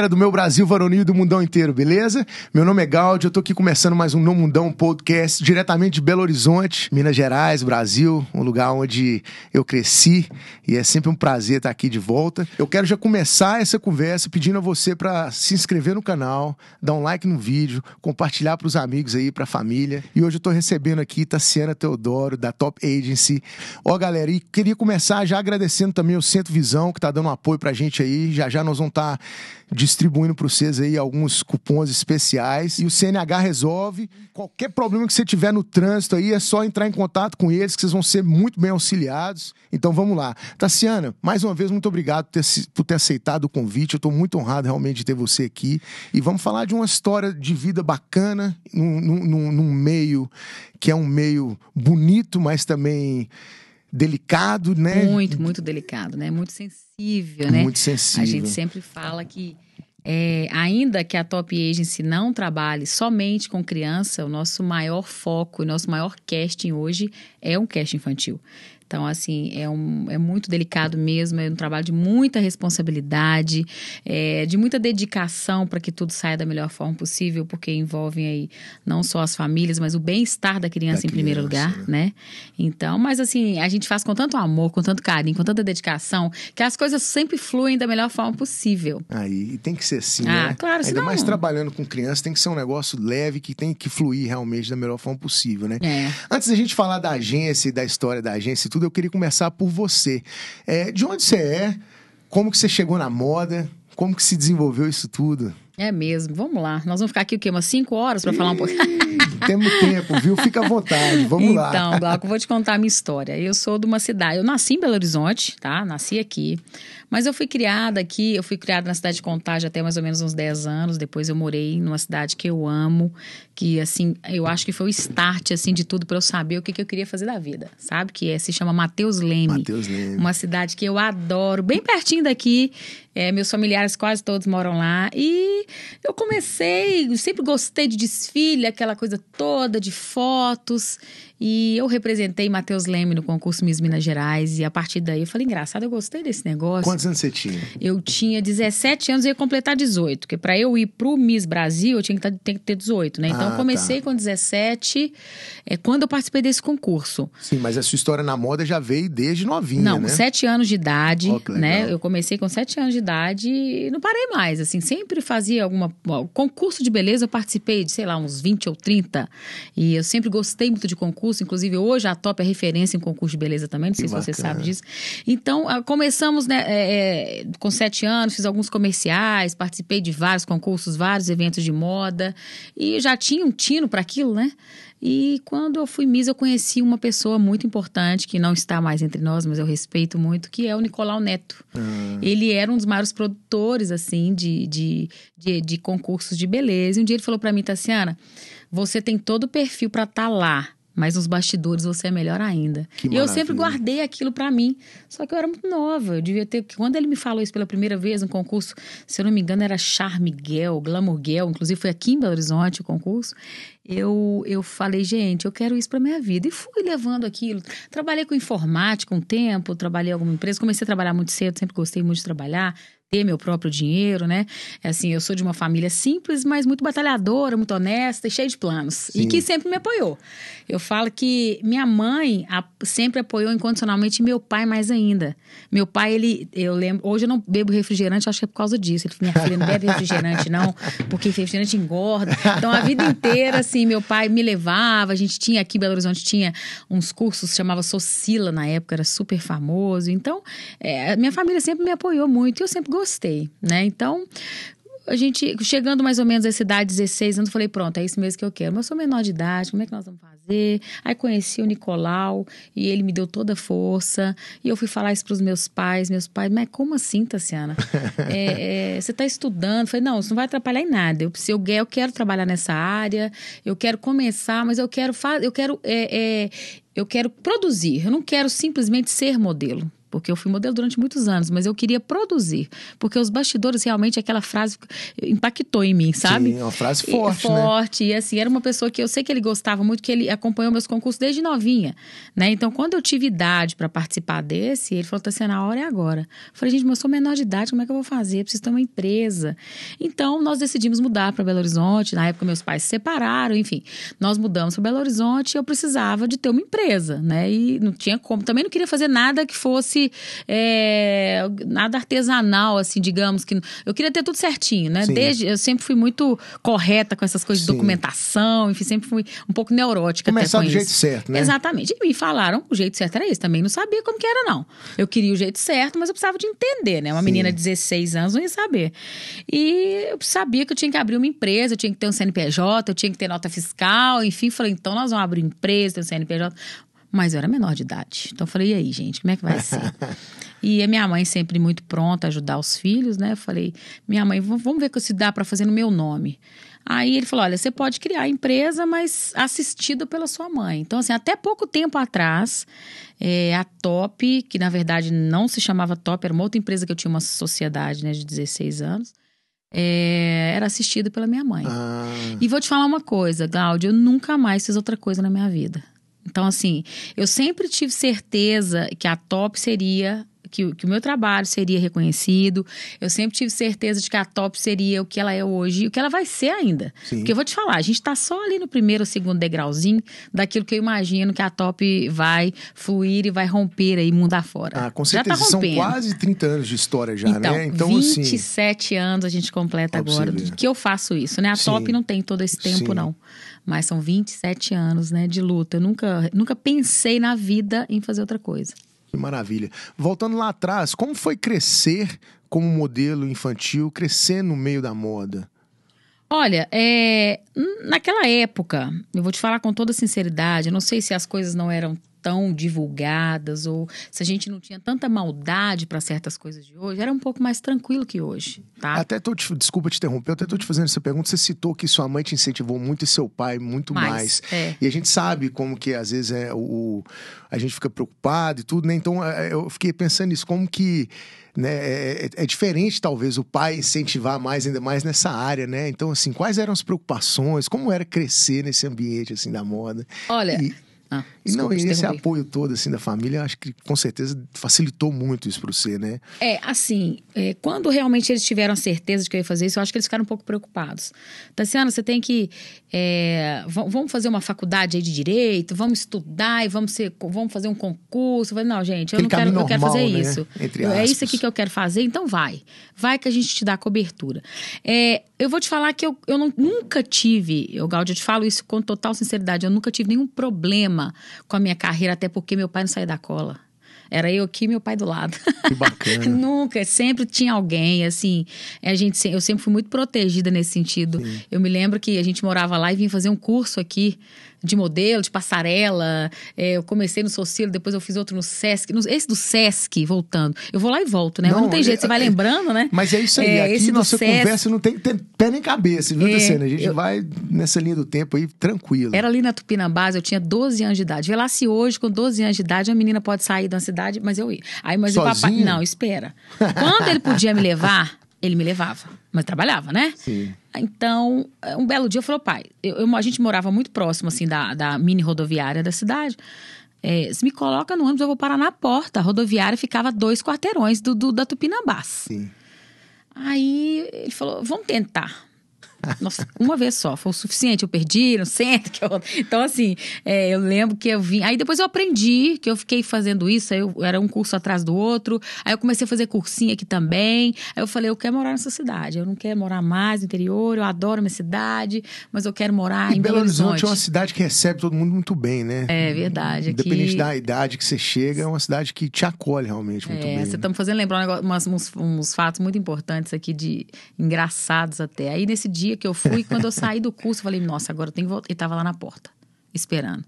Galera do meu Brasil varonil e do mundão inteiro, beleza? Meu nome é Gaudio, eu tô aqui começando mais um No Mundão Podcast, diretamente de Belo Horizonte, Minas Gerais, Brasil, um lugar onde eu cresci e é sempre um prazer estar aqui de volta. Eu quero já começar essa conversa pedindo a você para se inscrever no canal, dar um like no vídeo, compartilhar para os amigos aí, para a família. E hoje eu tô recebendo aqui Tassiana Teodoro, da Top Agency. Ó galera, e queria começar já agradecendo também o Centro Visão, que tá dando um apoio pra gente aí. Já já nós vamos estar tá distribuindo para vocês aí alguns cupons especiais. E o CNH resolve. Qualquer problema que você tiver no trânsito aí, é só entrar em contato com eles, que vocês vão ser muito bem auxiliados. Então vamos lá. Tassiana, mais uma vez, muito obrigado por ter, por ter aceitado o convite. Eu estou muito honrado realmente de ter você aqui. E vamos falar de uma história de vida bacana, num, num, num meio que é um meio bonito, mas também delicado, né? Muito, muito delicado, né? Muito sensível, né? Muito sensível. A gente sempre fala que é, ainda que a Top Agency não trabalhe somente com criança, o nosso maior foco, o nosso maior casting hoje é um casting infantil. Então, assim, é, um, é muito delicado mesmo, é um trabalho de muita responsabilidade, é, de muita dedicação para que tudo saia da melhor forma possível, porque envolvem aí não só as famílias, mas o bem-estar da criança da em primeiro lugar, né? né? Então, mas assim, a gente faz com tanto amor, com tanto carinho, com tanta dedicação, que as coisas sempre fluem da melhor forma possível. Aí, e tem que ser assim, ah, né? claro, Ainda senão... mais trabalhando com criança, tem que ser um negócio leve, que tem que fluir realmente da melhor forma possível, né? É. Antes da gente falar da agência e da história da agência e tudo, tudo, eu queria começar por você. É, de onde você é? Como que você chegou na moda? Como que se desenvolveu isso tudo? É mesmo. Vamos lá. Nós vamos ficar aqui o quê? Umas cinco horas para falar um pouco. Temos tempo, viu? Fica à vontade. Vamos então, lá. Então, Glauco, vou te contar a minha história. Eu sou de uma cidade. Eu nasci em Belo Horizonte, tá? Nasci aqui. Mas eu fui criada aqui, eu fui criada na cidade de Contagem até mais ou menos uns 10 anos. Depois eu morei numa cidade que eu amo, que assim, eu acho que foi o start assim de tudo para eu saber o que, que eu queria fazer da vida, sabe? Que é, se chama Mateus Leme. Mateus Leme. Uma cidade que eu adoro, bem pertinho daqui. É, meus familiares quase todos moram lá. E eu comecei, sempre gostei de desfile, aquela coisa toda de fotos. E eu representei Matheus Leme no concurso Miss Minas Gerais. E a partir daí eu falei, engraçado, eu gostei desse negócio. Quantos anos você tinha? Eu tinha 17 anos e ia completar 18. Porque para eu ir pro Miss Brasil, eu tinha que, ter, que ter 18, né? Então Ah, eu comecei tá. com 17, é, quando eu participei desse concurso. Sim, mas a sua história na moda já veio desde novinha, Não, né? com 7 anos de idade, legal. né? Eu comecei com 7 anos de idade e não parei mais, assim, sempre fazia alguma concurso de beleza, eu participei de, sei lá, uns 20 ou 30. E eu sempre gostei muito de concurso, inclusive hoje a Top é referência em concurso de beleza também, não sei Que se você bacana. sabe disso. Então, ah, começamos, né, é, é, com 7 anos, fiz alguns comerciais, participei de vários concursos, vários eventos de moda e já tinha um tino para aquilo, né? E quando eu fui Miss, eu conheci uma pessoa muito importante, que não está mais entre nós, mas eu respeito muito, que é o Nicolau Neto. Ah, Ele era um dos maiores produtores, assim, de, de, de, de concursos de beleza. E um dia ele falou pra mim, Tassiana, você tem todo o perfil pra estar lá, mas nos bastidores você é melhor ainda. Que e eu sempre guardei aquilo pra mim. Só que eu era muito nova. Eu devia ter. Quando ele me falou isso pela primeira vez no concurso, se eu não me engano, era Charme Girl, Glamour Girl, inclusive foi aqui em Belo Horizonte o concurso. Eu, eu falei, gente, eu quero isso pra minha vida. E fui levando aquilo. Trabalhei com informática um tempo, trabalhei em alguma empresa, comecei a trabalhar muito cedo, sempre gostei muito de trabalhar ter meu próprio dinheiro, né? É Assim, eu sou de uma família simples, mas muito batalhadora, muito honesta e cheia de planos. Sim. E que sempre me apoiou. Eu falo que minha mãe sempre apoiou incondicionalmente meu pai mais ainda. Meu pai, ele, eu lembro, hoje eu não bebo refrigerante, acho que é por causa disso. Ele minha filha, não bebe refrigerante não, porque refrigerante engorda. Então, a vida inteira, assim, meu pai me levava, a gente tinha aqui em Belo Horizonte, tinha uns cursos, chamava Socila na época, era super famoso. Então, é, minha família sempre me apoiou muito e eu sempre gostei, né? Então, a gente, chegando mais ou menos a essa idade, 16 anos, falei, pronto, é isso mesmo que eu quero. Mas eu sou menor de idade, como é que nós vamos fazer? Aí conheci o Nicolau e ele me deu toda a força. E eu fui falar isso para os meus pais. Meus pais, mas como assim, Tassiana? É, é, você está estudando? Eu falei, não, isso não vai atrapalhar em nada. Eu, eu, eu quero trabalhar nessa área, eu quero começar, mas eu quero fazer, eu quero, é, é, eu quero produzir. Eu não quero simplesmente ser modelo. Porque eu fui modelo durante muitos anos, mas eu queria produzir, porque os bastidores realmente aquela frase impactou em mim, sabe? Sim, é uma frase forte, e, né? Forte, e assim, era uma pessoa que eu sei que ele gostava muito, que ele acompanhou meus concursos desde novinha, né? Então, quando eu tive idade para participar desse, ele falou, assim, a hora é agora. Eu falei, gente, mas eu sou menor de idade, como é que eu vou fazer? Eu preciso ter uma empresa. Então, nós decidimos mudar para Belo Horizonte, na época meus pais se separaram, enfim. Nós mudamos para Belo Horizonte e eu precisava de ter uma empresa, né? E não tinha como, também não queria fazer nada que fosse é, nada artesanal, assim, digamos que eu queria ter tudo certinho, né? Desde eu sempre fui muito correta com essas coisas Sim. de documentação, enfim, sempre fui um pouco neurótica. Começar do isso. jeito certo, né? Exatamente. E me falaram o jeito certo era esse. Também não sabia como que era, não. Eu queria o jeito certo, mas eu precisava de entender, né? Uma Sim. menina de 16 anos não ia saber. E eu sabia que eu tinha que abrir uma empresa, eu tinha que ter um CNPJ, eu tinha que ter nota fiscal, enfim, falei, então nós vamos abrir empresa, ter um CNPJ. Mas eu era menor de idade. Então eu falei, e aí, gente, como é que vai ser? e a minha mãe sempre muito pronta a ajudar os filhos, né? Eu falei, minha mãe, vamos ver se dá para fazer no meu nome. Aí ele falou: olha, você pode criar a empresa, mas assistido pela sua mãe. Então, assim, até pouco tempo atrás, é, a Top, que na verdade não se chamava Top, era uma outra empresa que eu tinha uma sociedade né, de 16 anos. É, era assistida pela minha mãe. Ah. E vou te falar uma coisa, Cláudia, eu nunca mais fiz outra coisa na minha vida. Então, assim, eu sempre tive certeza que a top seria que, que, o meu trabalho seria reconhecido. Eu sempre tive certeza de que a top seria o que ela é hoje e o que ela vai ser ainda. Sim. Porque eu vou te falar, a gente está só ali no primeiro ou segundo degrauzinho daquilo que eu imagino que a top vai fluir e vai romper aí mundo afora. Ah, com certeza. Já tá São quase 30 anos de história já, então, né? Então, 27 assim, anos a gente completa agora que eu faço isso, né? A Sim. top não tem todo esse tempo, Sim. não. Mas são 27 anos, né, de luta. Eu nunca, nunca pensei na vida em fazer outra coisa. Que maravilha. Voltando lá atrás, como foi crescer como modelo infantil, crescer no meio da moda? Olha, é, naquela época, eu vou te falar com toda sinceridade, eu não sei se as coisas não eram tão divulgadas ou se a gente não tinha tanta maldade para certas coisas de hoje, era um pouco mais tranquilo que hoje, tá? Até tô te, desculpa te interromper, eu até tô te fazendo essa pergunta, você citou que sua mãe te incentivou muito e seu pai muito mais. mais. É. E a gente sabe como que às vezes é o, a gente fica preocupado e tudo, né? Então é, eu fiquei pensando nisso, como que né, é, é, é, diferente, talvez, o pai incentivar mais, ainda mais nessa área, né? Então, assim, quais eram as preocupações? Como era crescer nesse ambiente, assim, da moda? Olha, e... Ah, e não, esse apoio todo, assim, da família, acho que com certeza facilitou muito isso para você, né? É, assim, é, quando realmente eles tiveram a certeza de que eu ia fazer isso, eu acho que eles ficaram um pouco preocupados. Tassiana, você tem que. É, vamos fazer uma faculdade aí de direito, vamos estudar e vamos, ser, vamos fazer um concurso. Eu falei, não, gente, eu não quero, normal, eu quero fazer né? isso. é isso aqui que eu quero fazer, então vai. Vai que a gente te dá cobertura. É, eu vou te falar que eu, eu não, nunca tive, eu, Gaudio, eu te falo isso com total sinceridade, eu nunca tive nenhum problema com a minha carreira, até porque meu pai não saía da cola. Era eu aqui e meu pai do lado. Que bacana. Nunca, sempre tinha alguém, assim. A gente, eu sempre fui muito protegida nesse sentido. Sim. Eu me lembro que a gente morava lá e vinha fazer um curso aqui de modelo, de passarela. É, eu comecei no Socilo, depois eu fiz outro no Sesc. No, esse do Sesc, voltando. Eu vou lá e volto, né? Não, não tem jeito, é, você vai é, lembrando, né? Mas é isso aí. É, aqui nossa Sesc, conversa não tem, tem, pé nem cabeça, viu, é, A gente eu, vai nessa linha do tempo aí, tranquilo. Era ali na Tupinambás, eu tinha 12 anos de idade. Vê lá se hoje, com 12 anos de idade, a menina pode sair da cidade, mas eu ia. Aí, mas Sozinho? o papai. Não, espera. Quando ele podia me levar, ele me levava. Mas trabalhava, né? Sim. Então, um belo dia, falou, pai, eu, eu, a gente morava muito próximo, assim, da, da mini rodoviária da cidade. É, se me coloca no ônibus, eu vou parar na porta. A rodoviária ficava dois quarteirões do, do da Tupinambás. Sim. Aí ele falou, vamos tentar. Nossa, uma vez só, foi o suficiente. Eu perdi centro. Que eu... Então, assim, é, eu lembro que eu vim. Aí depois eu aprendi que eu fiquei fazendo isso. Aí eu, era um curso atrás do outro. Aí eu comecei a fazer cursinho aqui também. Aí eu falei, eu quero morar nessa cidade. Eu não quero morar mais no interior. Eu adoro minha cidade, mas eu quero morar e em Belo Horizonte. Horizonte é uma cidade que recebe todo mundo muito bem, né? É verdade. Independente da idade que você chega, é uma cidade que te acolhe realmente muito é, bem. Você está me fazendo lembrar um negócio, umas, uns, uns fatos muito importantes aqui, de engraçados até. Aí nesse dia dia que eu fui, quando eu saí do curso, eu falei, nossa, agora eu tenho que voltar. Ele estava lá na porta, esperando.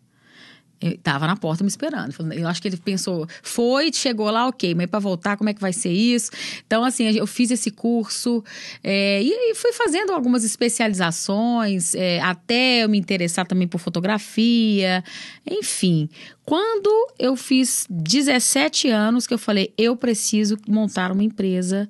Eu tava na porta me esperando. Eu acho que ele pensou, foi, chegou lá, ok, mas para voltar, como é que vai ser isso? Então, assim, eu fiz esse curso é, e, e, fui fazendo algumas especializações, é, até eu me interessar também por fotografia, enfim. Quando eu fiz 17 anos, que eu falei, eu preciso montar uma empresa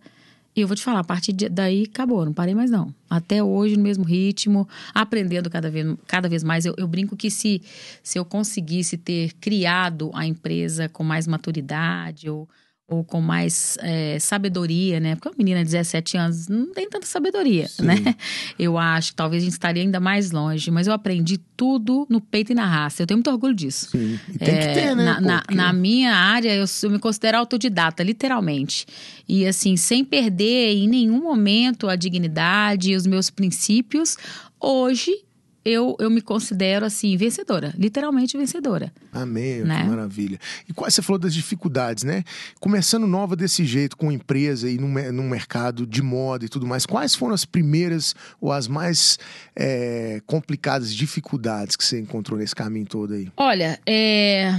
e eu vou te falar, a partir daí acabou, não parei mais não. Até hoje, no mesmo ritmo, aprendendo cada vez, cada vez mais. Eu, eu brinco que se, se eu conseguisse ter criado a empresa com mais maturidade ou ou com mais é, sabedoria, né? Porque uma menina de 17 anos não tem tanta sabedoria, Sim. né? Eu acho que talvez a gente estaria ainda mais longe, mas eu aprendi tudo no peito e na raça. Eu tenho muito orgulho disso. Sim. Tem que ter, né? Na, na, na minha área, eu, eu, me considero autodidata, literalmente. E assim, sem perder em nenhum momento a dignidade e os meus princípios, hoje eu, eu me considero assim, vencedora, literalmente vencedora. Amém, né? que maravilha. E quais você falou das dificuldades, né? Começando nova desse jeito, com empresa e num, num mercado de moda e tudo mais, quais foram as primeiras ou as mais é, complicadas dificuldades que você encontrou nesse caminho todo aí? Olha, é...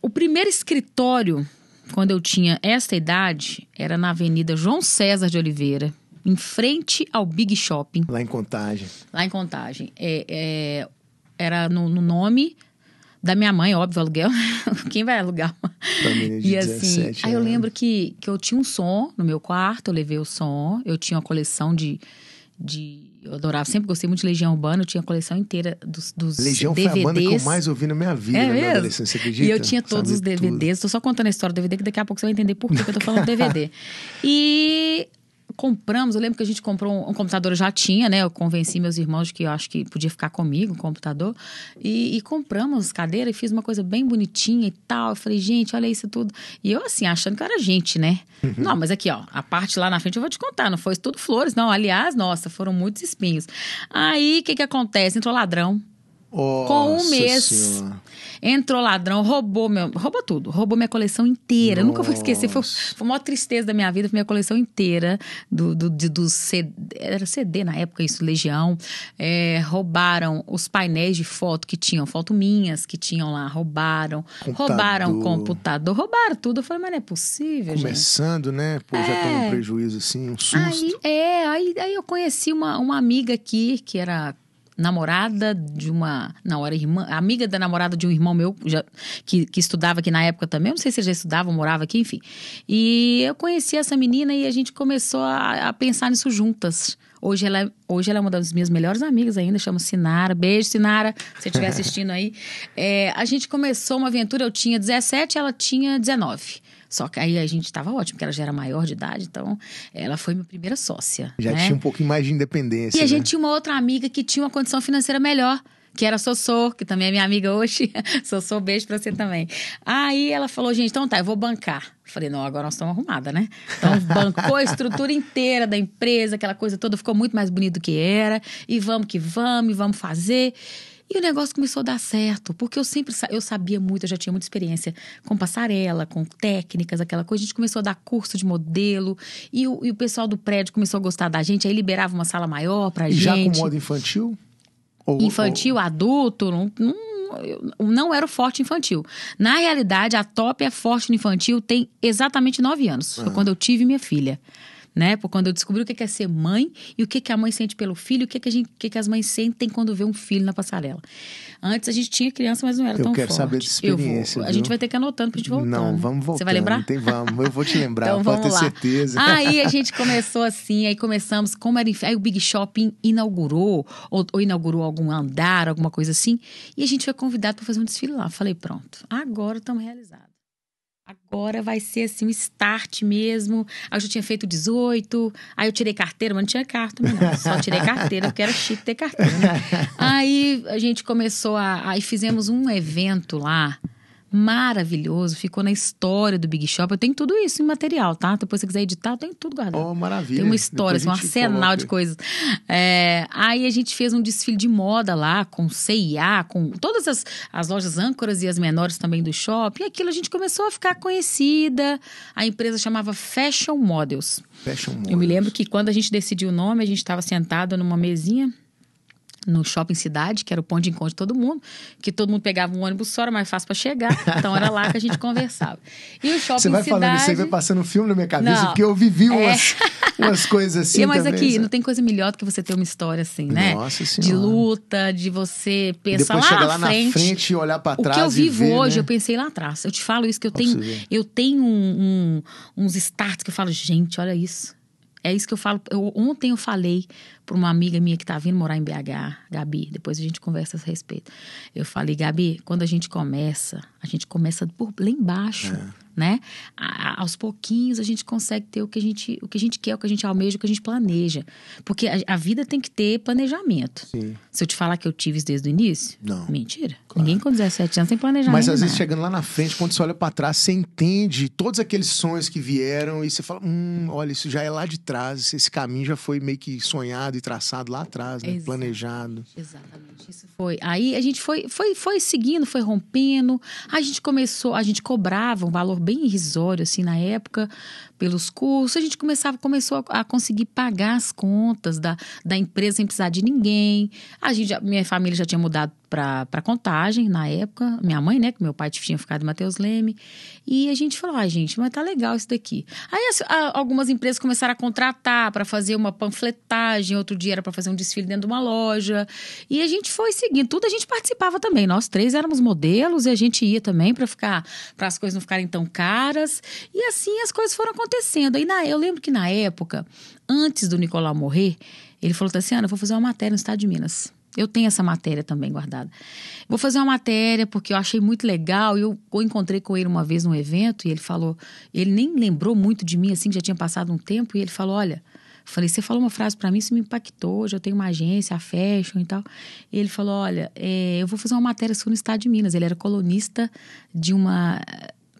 o primeiro escritório, quando eu tinha esta idade, era na Avenida João César de Oliveira em frente ao Big Shopping. Lá em Contagem. Lá em Contagem. É, é, era no, no, nome da minha mãe, óbvio, aluguel. Quem vai alugar? Família de e assim, 17 aí eu lembro que, que eu tinha um som no meu quarto, eu levei o som, eu tinha uma coleção de. de eu adorava, sempre gostei muito de Legião Urbana, eu tinha a coleção inteira dos, dos Legião DVDs. foi a banda que eu mais ouvi na minha vida, é na minha adolescência, acredita? E eu tinha todos os DVDs, tô só contando a história do DVD, que daqui a pouco você vai entender por que, que eu tô falando DVD. E compramos, eu lembro que a gente comprou um, um, computador, eu já tinha, né? Eu convenci meus irmãos que eu acho que podia ficar comigo, o um computador. E, e, compramos cadeira e fiz uma coisa bem bonitinha e tal. Eu falei, gente, olha isso tudo. E eu, assim, achando que era gente, né? Uhum. Não, mas aqui, ó, a parte lá na frente eu vou te contar, não foi tudo flores, não. Aliás, nossa, foram muitos espinhos. Aí, o que que acontece? Entrou ladrão. Nossa com um mês. Senhora. Entrou ladrão, roubou meu. Roubou tudo. Roubou minha coleção inteira. Nunca vou esquecer. Foi, foi a maior tristeza da minha vida. Foi minha coleção inteira do, do, do, do CD. Era CD na época, isso, Legião. É, roubaram os painéis de foto que tinham, foto minhas que tinham lá. Roubaram. Computador. Roubaram o computador. Roubaram tudo. Eu falei, mas não é possível. Começando, gente. né? Pô, é. já tem um prejuízo assim, um susto. Aí, é, aí, aí eu conheci uma, uma amiga aqui que era namorada de uma. Não, era irmã, amiga da namorada de um irmão meu, já, que, que estudava aqui na época também. Eu não sei se já estudava, morava aqui, enfim. E eu conheci essa menina e a gente começou a, a pensar nisso juntas. Hoje ela, é, hoje ela é uma das minhas melhores amigas ainda, chama Sinara. Beijo, Sinara, se você estiver assistindo aí. É, a gente começou uma aventura, eu tinha 17, ela tinha 19. Só que aí a gente estava ótimo, porque ela já era maior de idade, então ela foi minha primeira sócia. Já né? tinha um pouquinho mais de independência. E né? a gente tinha uma outra amiga que tinha uma condição financeira melhor que era Sossô, que também é minha amiga hoje. Sossô, beijo pra você também. Aí ela falou, gente, então tá, eu vou bancar. Falei, não, agora nós estamos arrumadas, né? Então, bancou a estrutura inteira da empresa, aquela coisa toda, ficou muito mais bonito do que era. E vamos que vamos, e vamos fazer. E o negócio começou a dar certo, porque eu sempre eu sabia muito, eu já tinha muita experiência com passarela, com técnicas, aquela coisa. A gente começou a dar curso de modelo e o, e o pessoal do prédio começou a gostar da gente, aí liberava uma sala maior pra e gente. Já com modo infantil? Ou, infantil, ou... adulto, não, não não era o forte infantil. Na realidade, a top é forte no infantil tem exatamente nove anos. Foi ah. quando eu tive minha filha né? Por quando eu descobri o que é ser mãe e o que, a mãe sente pelo filho, o que, que, a gente, o que, que as mães sentem quando vê um filho na passarela. Antes a gente tinha criança, mas não era eu tão forte. Eu quero saber dessa experiência. Vou, a gente vai ter que anotando pra gente voltar. Não, vamos voltar. Você vai lembrar? Tem, vamos, eu vou te lembrar, então, pode ter lá. certeza. Aí a gente começou assim, aí começamos, como era. Aí o Big Shopping inaugurou, ou, ou inaugurou algum andar, alguma coisa assim, e a gente foi convidado para fazer um desfile lá. Falei, pronto, agora estamos realizados. Agora vai ser assim um start mesmo. Aí eu já tinha feito 18, aí eu tirei carteira, mas não tinha carta, não. Só tirei carteira, porque era chique ter carteira. Né? Aí a gente começou a. Aí fizemos um evento lá maravilhoso, ficou na história do Big Shop. Eu tenho tudo isso em material, tá? Depois se você quiser editar, eu tenho tudo guardado. Oh, maravilha. Tem uma história, um arsenal coloca. de coisas. É, aí a gente fez um desfile de moda lá, com CIA, com todas as, as lojas âncoras e as menores também do shopping. E aquilo a gente começou a ficar conhecida. A empresa chamava Fashion Models. Fashion Models. Eu me lembro que quando a gente decidiu o nome, a gente estava sentado numa mesinha no shopping cidade, que era o ponto de encontro de todo mundo, que todo mundo pegava um ônibus só, era mais fácil para chegar. Então era lá que a gente conversava. E o shopping Você vai cidade... falando isso aí, vai passando um filme na minha cabeça, Não. porque eu vivi É. umas, umas coisas assim E, mas também. aqui, sabe? não tem coisa melhor do que você ter uma história assim, né? Nossa de Senhora. luta, de você pensar depois lá, chegar lá frente. na frente e olhar pra O trás que eu vivo ver, hoje, né? eu pensei lá atrás. Eu te falo isso, que eu Pra tenho, ver. eu tenho um- um- uns starts que eu falo, gente, olha isso. É isso que eu falo. Eu- ontem eu falei para uma amiga minha que tá vindo morar em BH, Gabi, depois a gente conversa a respeito. Eu falei, Gabi, quando a gente começa, a gente começa por lá embaixo, É. né? A- aos pouquinhos a gente consegue ter o que a gente, o que a gente quer, o que a gente almeja, o que a gente planeja. Porque a, a vida tem que ter planejamento. Sim. Se eu te falar que eu tive isso desde o início, Não. mentira. Ninguém com 17 anos tem planejamento. Mas às vezes nada. chegando lá na frente, quando você olha pra trás, você entende todos aqueles sonhos que vieram e você fala, hum, olha, isso já é lá de trás, esse caminho já foi meio que sonhado e traçado lá atrás, né? Exato. planejado. Exatamente, isso foi. Aí a gente foi, foi, foi seguindo, foi rompendo. A gente começou, a gente cobrava um valor bem irrisório assim na época pelos cursos. A gente começava, começou a, a conseguir pagar as contas da, da empresa sem precisar de ninguém. A gente, minha família já tinha mudado para contagem na época. Minha mãe, né, que meu pai tinha ficado em Mateus Leme. E a gente falou, ai gente, mas tá legal isso daqui. Aí as- a- algumas empresas começaram a contratar para fazer uma panfletagem, outro dia era para fazer um desfile dentro de uma loja. E a gente foi seguindo, tudo a gente participava também. Nós três éramos modelos e a gente ia também para ficar, para as coisas não ficarem tão caras. E assim as coisas foram acontecendo. Aí na, eu lembro que na época, antes do Nicolau morrer, ele falou assim: Ana, eu vou fazer uma matéria no estado de Minas. Eu tenho essa matéria também guardada. Vou fazer uma matéria porque eu achei muito legal. Eu, encontrei com ele uma vez num evento e ele falou. Ele nem lembrou muito de mim, assim, já tinha passado um tempo. E ele falou: Olha, falei, você falou uma frase pra mim, isso me impactou. Hoje eu tenho uma agência, a Fashion e tal. E ele falou: Olha, é, eu vou fazer uma matéria sua no estado de Minas. Ele era colunista de uma,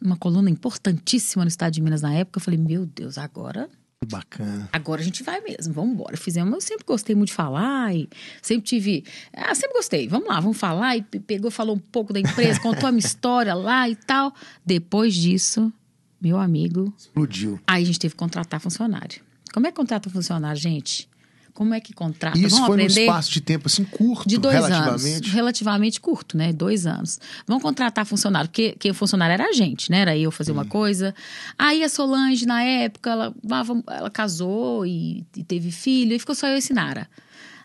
uma coluna importantíssima no estado de Minas na época. Eu falei: Meu Deus, agora bacana. Agora a gente vai mesmo, vamos embora. Fizemos, eu sempre gostei muito de falar e sempre tive. Ah, sempre gostei. Vamos lá, vamos falar. E pe- pegou, falou um pouco da empresa, contou a minha história lá e tal. Depois disso, meu amigo, Explodiu. aí a gente teve que contratar funcionário. Como é que contrata funcionário, gente? Como é que contrata? Isso vamos foi num aprender? espaço de tempo assim curto, De dois anos. relativamente. Relativamente curto, né? Dois anos. Vamos contratar funcionário, porque quem funcionário era a gente, né? Era eu fazer uma coisa. Aí a Solange, na época, ela, ela- casou e, e teve filho, e ficou só eu e a Sinara.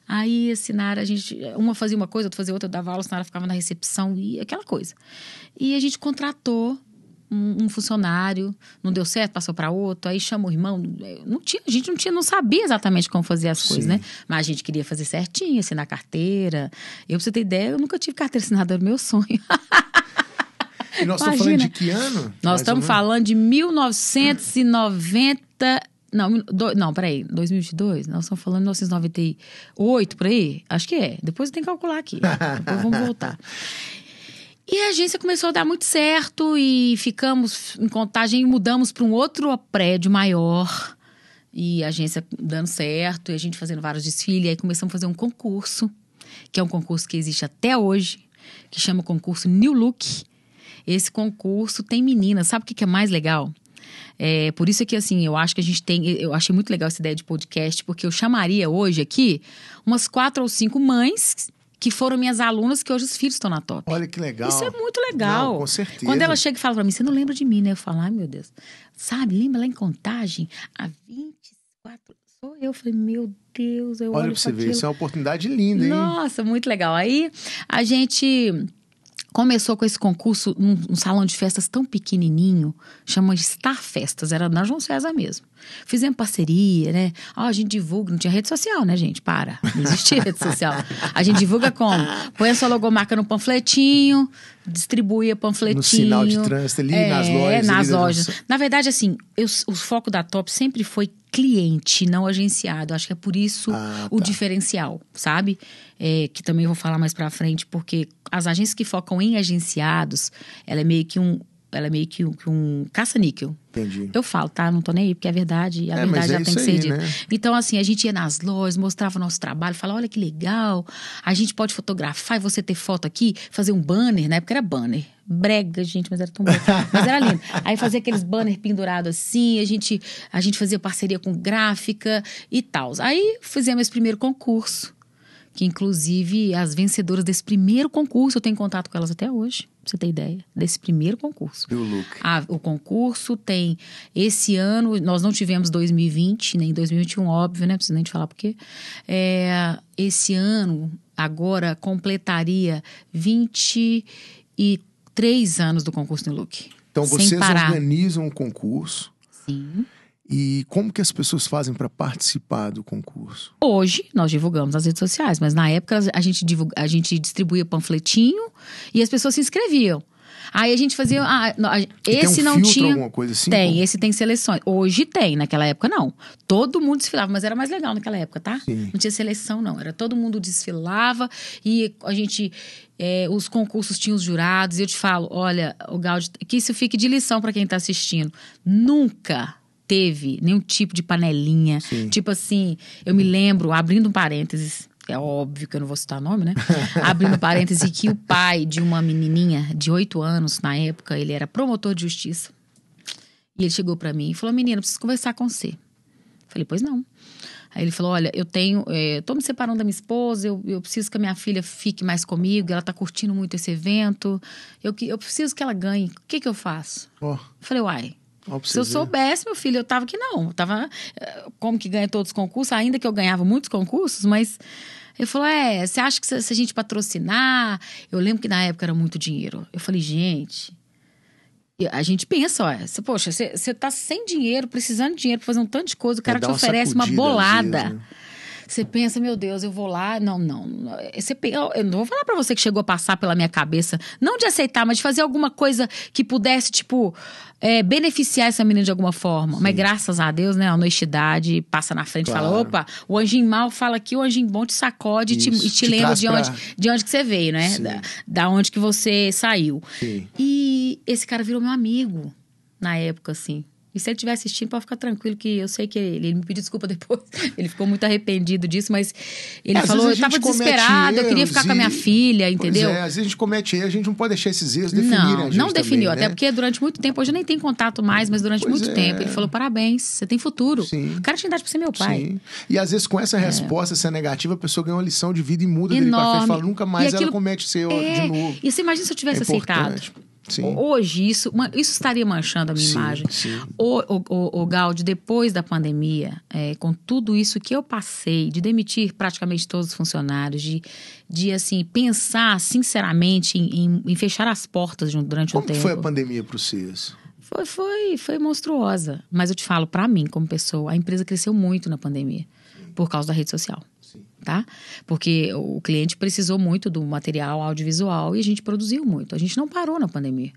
Aí a Sinara, a gente, uma fazia uma coisa, outra fazia outra, eu dava aula, a Sinara ficava na recepção e aquela coisa. E a gente contratou um, um funcionário, não deu certo, passou para outro, aí chamou o irmão. Não tinha, a gente não tinha, não sabia exatamente como fazer as coisas, Sim. né? Mas a gente queria fazer certinho, assinar carteira. Eu, pra você ter ideia, eu nunca tive carteira assinada, era o meu sonho. E nós estamos falando de que ano? Nós estamos falando de 1990. Não, do, não, peraí, 2022? Nós estamos falando de 1998, por aí? Acho que é. Depois tenho que calcular aqui. Depois vamos voltar. E a agência começou a dar muito certo e ficamos em contagem e mudamos para um outro prédio maior. E a agência dando certo, e a gente fazendo vários desfiles. E aí começamos a fazer um concurso, que é um concurso que existe até hoje, que chama concurso New Look. Esse concurso tem meninas. Sabe o que é mais legal? É, por isso é que, assim, eu acho que a gente tem. Eu achei muito legal essa ideia de podcast, porque eu chamaria hoje aqui umas quatro ou cinco mães que foram minhas alunas, que hoje os filhos estão na top. Olha que legal. Isso é muito legal. Não, com certeza. Quando ela chega e fala pra mim, você não lembra de mim, né? Eu falo, ai meu Deus. Sabe, lembra lá em contagem? Há 24. Sou eu. Eu falei, meu Deus, eu Olha pra você ver, isso é uma oportunidade linda, hein? Nossa, muito legal. Aí a gente começou com esse concurso num, num salão de festas tão pequenininho, chama de Star Festas, era na João César mesmo. Fizemos parceria, né? Ó, a gente divulga, não tinha rede social, né, gente? Para, não existia rede social. A gente divulga como? Põe a sua logomarca no panfletinho, distribuía panfletinho. No sinal de trânsito ali, nas lojas É, nas ali da lojas. João Na verdade, assim, eu- o foco da Top sempre foi cliente, não agenciado. Acho que é por isso Ah, o tá. diferencial, sabe? É, que também vou falar mais pra frente, porque as agências que focam em agenciados, ela é meio que um, ela é meio que um, que um caça-níquel. Entendi. Eu falo, tá? Não tô nem aí, porque é verdade. A É, verdade é já tem que aí, ser dita. né? Então, assim, a gente ia nas lojas, mostrava o nosso trabalho, falava, olha que legal. A gente pode fotografar e você ter foto aqui, fazer um banner, na época era banner. Brega, gente, mas era tão bom. mas era lindo. Aí fazia aqueles banner pendurados assim, a gente, a gente fazia parceria com gráfica e tal. Aí fizemos esse primeiro concurso. que inclusive as vencedoras desse primeiro concurso, eu tenho contato com elas até hoje, pra você ter ideia, desse primeiro concurso. E o look? Ah, o concurso tem esse ano, nós não tivemos 2020, nem 2021, óbvio, né? Preciso nem te falar por quê. É, esse ano, agora, completaria 23 anos do concurso no look. Então vocês organizam um concurso Sim. E como que as pessoas fazem para participar do concurso? Hoje nós divulgamos nas redes sociais, mas na época a gente, divulga, a gente distribuía panfletinho e as pessoas se inscreviam. Aí a gente fazia. Ah, esse um não tinha. alguma coisa assim? Tem, esse tem seleções. Hoje tem, naquela época não. Todo mundo desfilava, mas era mais legal naquela época, tá? Sim. Não tinha seleção, não. Era todo mundo desfilava e a gente. é, os concursos tinham os jurados. E eu te falo, olha, o Gaudi, que isso fique de lição para quem tá assistindo. Nunca teve nenhum tipo de panelinha. Sim. Tipo assim, eu me lembro, abrindo um parênteses. É óbvio que eu não vou citar nome, né? Abrindo parênteses, que o pai de uma menininha de 8 anos, na época, ele era promotor de justiça. E ele chegou pra mim e falou: Menina, eu preciso conversar com você. Falei: Pois não. Aí ele falou: Olha, eu tenho. É, tô me separando da minha esposa, eu, eu preciso que a minha filha fique mais comigo, ela tá curtindo muito esse evento. Eu, eu preciso que ela ganhe. O que que eu faço? Ó, Eu falei: Uai. Se eu soubesse, meu filho, eu tava que não. Eu tava. eh, Como que ganha todos os concursos, ainda que eu ganhava muitos concursos, mas. Ele falou: é, você acha que se, a gente patrocinar. Eu lembro que na época era muito dinheiro. Eu falei, gente. A gente pensa, você, poxa, você, tá sem dinheiro, precisando de dinheiro pra fazer um tanto de coisa, o cara É, te uma oferece uma bolada. né? Você pensa, meu Deus, eu vou lá. Não, não. Você, eu não vou falar pra você que chegou a passar pela minha cabeça, não de aceitar, mas de fazer alguma coisa que pudesse, tipo, é, beneficiar essa menina de alguma forma. Mas graças a Deus, né, a honestidade passa na frente e fala: Claro. opa, o anjinho mal fala aqui, o anjinho bom te sacode e te, Isso, e te te lembra de pra- onde, de onde que você veio, né? Sim. Da, da onde que você saiu. Sim. E esse cara virou meu amigo na época, assim. E se ele estiver assistindo, pode ficar tranquilo, que eu sei que ele, ele me pediu desculpa depois. Ele ficou muito arrependido disso, mas ele É, Às falou: eu vezes a tava gente comete desesperado, eu queria ficar com a minha e- filha, entendeu? Pois é, às vezes a gente comete erro, a gente não pode deixar esses erros definirem a Não, gente não definiu, também, até né? porque durante muito tempo, hoje eu nem tenho contato mais, mas durante Pois muito é. tempo, ele falou: parabéns, você tem futuro. Sim. O cara tinha idade pra ser meu pai. Sim. E às vezes com essa resposta, se é negativa, a pessoa ganha uma lição de vida e muda dele pra frente e Enorme. fala, nunca mais E ela aquilo- comete erro É, de novo. E você imagina se eu tivesse É aceitado. Sim. Hoje, isso, isso estaria manchando a minha Sim, imagem. sim. O, o, o, o Gaudi, depois da pandemia, é, com tudo isso que eu passei, de demitir praticamente todos os funcionários, de, de assim, pensar sinceramente em, em- em fechar as portas um- durante um Como tempo. foi a pandemia para vocês? Foi, foi, foi monstruosa. Mas eu te falo, pra mim, como pessoa, a empresa cresceu muito na pandemia. Por causa da rede social. Tá? Porque o cliente precisou muito do material audiovisual e a gente produziu muito. A gente não parou na pandemia.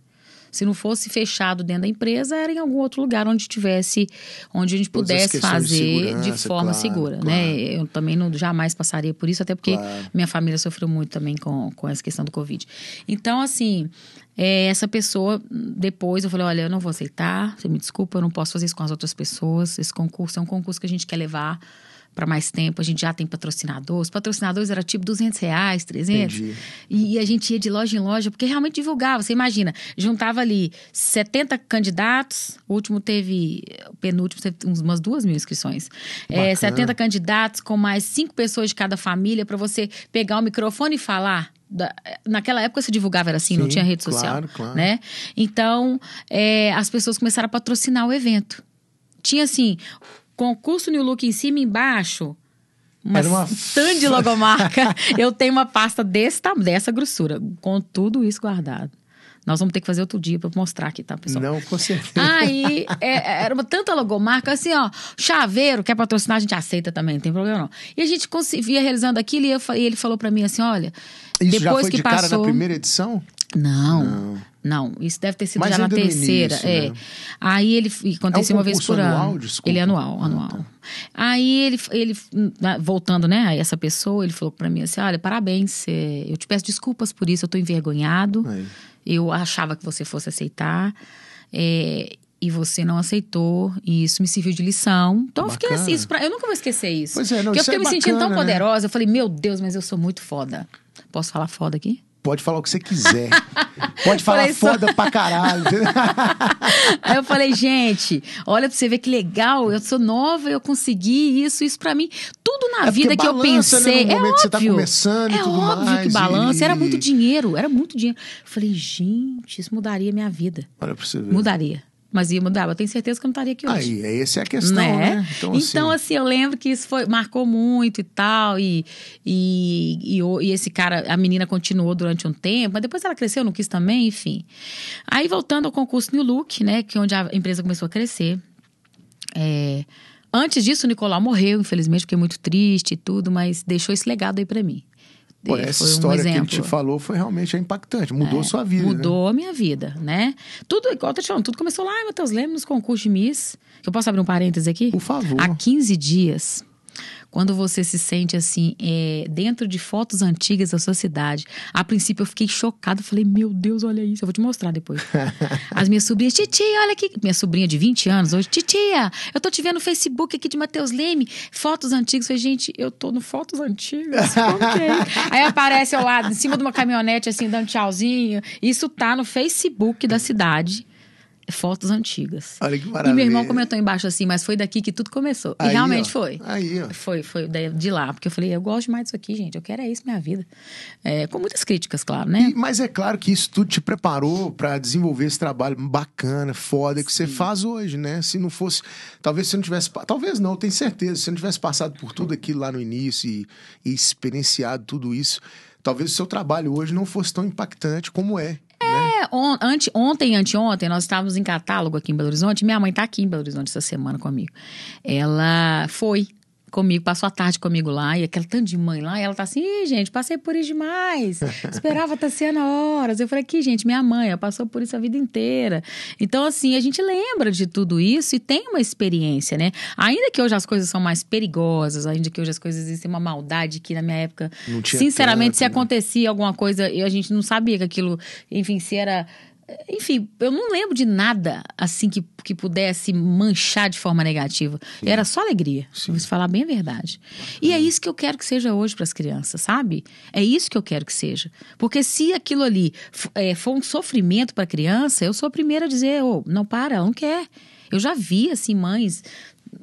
Se não fosse fechado dentro da empresa, era em algum outro lugar onde tivesse, onde a gente Todas pudesse de fazer de, segurança, forma claro, segura, claro. né? Eu também não, jamais passaria por isso, até porque Claro. minha família sofreu muito também com, com essa questão do Covid. Então, assim, é, essa pessoa, depois eu falei: olha, eu não vou aceitar, você me desculpa, eu não posso fazer isso com as outras pessoas. Esse concurso é um concurso que a gente quer levar para mais tempo. A gente já tem patrocinadores. Os patrocinadores era tipo 200 reais, 300. Entendi. E, a gente ia de loja em loja, porque realmente divulgava. Você imagina, juntava ali 70 candidatos, o último teve, o penúltimo teve umas duas mil inscrições. É, Bacana. 70 candidatos com mais cinco pessoas de cada família para você pegar o microfone e falar. Da- naquela época se divulgava era assim, não Sim, tinha rede social, claro, claro. né? Então, é, as pessoas começaram a patrocinar o evento. Tinha assim, concurso New Look em cima e embaixo. Uma, Era uma- stand de logomarca. Eu tenho uma pasta desse, tam- dessa grossura, com tudo isso guardado. Nós vamos ter que fazer outro dia para mostrar aqui, tá, pessoal? Não, com certeza. Aí, é, era uma tanta logomarca, assim, ó, chaveiro, quer patrocinar, a gente aceita também, não tem problema não. E a gente conseguia realizando aquilo e, eu e ele falou pra mim assim, olha, Isso já depois foi que de cara passou... na primeira edição? Não, não, isso deve ter sido Mas já na terceira. início, é. né? Aí ele acontecia É um uma vez por anual? ano. Desculpa. Ele é anual, Ah, anual. tá. Aí ele, ele, na- voltando, né, a essa pessoa, ele falou pra mim assim: olha, parabéns, eu te peço desculpas por isso, eu tô envergonhado. Aí. Eu achava que você fosse aceitar. é, e você não aceitou, e isso me serviu de lição. Então eu fiquei Bacana. assim, isso pra- eu nunca vou esquecer isso. Pois é, não, Porque eu fiquei é me sentindo tão bacana, né? poderosa. Eu falei, meu Deus, mas eu sou muito foda. Posso falar foda aqui? Pode falar o que você quiser. Pode falar Falei só- foda pra caralho. Aí eu falei, gente, olha pra você ver que legal, eu sou nova, eu consegui isso, isso pra mim. Tudo na É vida que eu balança, né, pensei. no é momento óbvio. que você tá começando e é tudo óbvio mais, que balança. e- Era muito dinheiro, era muito dinheiro. Eu falei, gente, isso mudaria a minha vida. Olha pra você ver. Mudaria. Mas ia mudar. Eu tenho certeza que eu não estaria aqui hoje. Aí, essa é a questão, né? Então, assim, eu lembro que isso foi, marcou muito e tal. E, e, e, e esse cara, a menina continuou durante um tempo, mas depois ela cresceu, não quis também, enfim. Aí, voltando ao concurso New Look, né? Que é onde a empresa começou a crescer. É, antes disso, o Nicolau morreu, infelizmente, fiquei muito triste e tudo, mas deixou esse legado aí pra mim. Pô, É, essa foi um história que ele te falou foi realmente impactante. Mudou sua vida. né? Mudou a minha vida, né? Tudo, igual eu tô te falando, tudo começou lá Matheus Leme, nos concursos de Miss. Eu posso abrir um parêntese aqui? Por favor. Há 15 dias, quando você se sente assim, é, dentro de fotos antigas da sua cidade. A princípio eu fiquei chocada, falei, meu Deus, olha isso, eu vou te mostrar depois. As minhas sobrinhas, titia, olha aqui. Minha sobrinha de 20 anos hoje, titia, eu tô te vendo no Facebook aqui de Matheus Leme, fotos antigas. Eu falei, gente, eu tô no fotos antigas. Como que é? Aí aparece ao lado, em cima de uma caminhonete, assim, dando tchauzinho. Isso tá no Facebook da cidade. Fotos antigas. Olha que E maravilha. meu irmão comentou embaixo assim, mas foi daqui que tudo começou. E Aí, realmente ó. foi. Aí, ó. Foi, foi de lá. Porque eu falei, eu gosto mais disso aqui, gente. Eu quero é isso minha vida. É, com muitas críticas, claro, né? E- mas é claro que isso tudo te preparou pra desenvolver esse trabalho bacana, foda que você faz hoje, né? Se não fosse, talvez você não tivesse, talvez não, tenho certeza, se você não tivesse passado por tudo aquilo lá no início e, e experienciado tudo isso, talvez o seu trabalho hoje não fosse tão impactante como é. É, on, ante, ontem anteontem, nós estávamos em catálogo aqui em Belo Horizonte. Minha mãe está aqui em Belo Horizonte essa semana comigo. Ela foi comigo, passou a tarde comigo lá, e aquela tanto de mãe lá, e ela tá assim, Ih, gente, passei por isso demais. Esperava Tassiana horas. Eu falei, aqui, gente, minha mãe, ela passou por isso a vida inteira. Então, assim, a gente lembra de tudo isso e tem uma experiência, né? Ainda que hoje as coisas são mais perigosas, ainda que hoje as coisas existem uma maldade que na minha época, sinceramente, tanto, se né? acontecia alguma coisa e a gente não sabia que aquilo, enfim, se era. Enfim, eu não lembro de nada assim que, que pudesse manchar de forma negativa. Era só alegria. Vou te falar bem a verdade. E é isso que eu quero que seja hoje para as crianças, sabe? É isso que eu quero que seja. Porque se aquilo ali é, for um sofrimento para a criança, eu sou a primeira a dizer: oh, não para, ela não quer. Eu já vi, assim, mães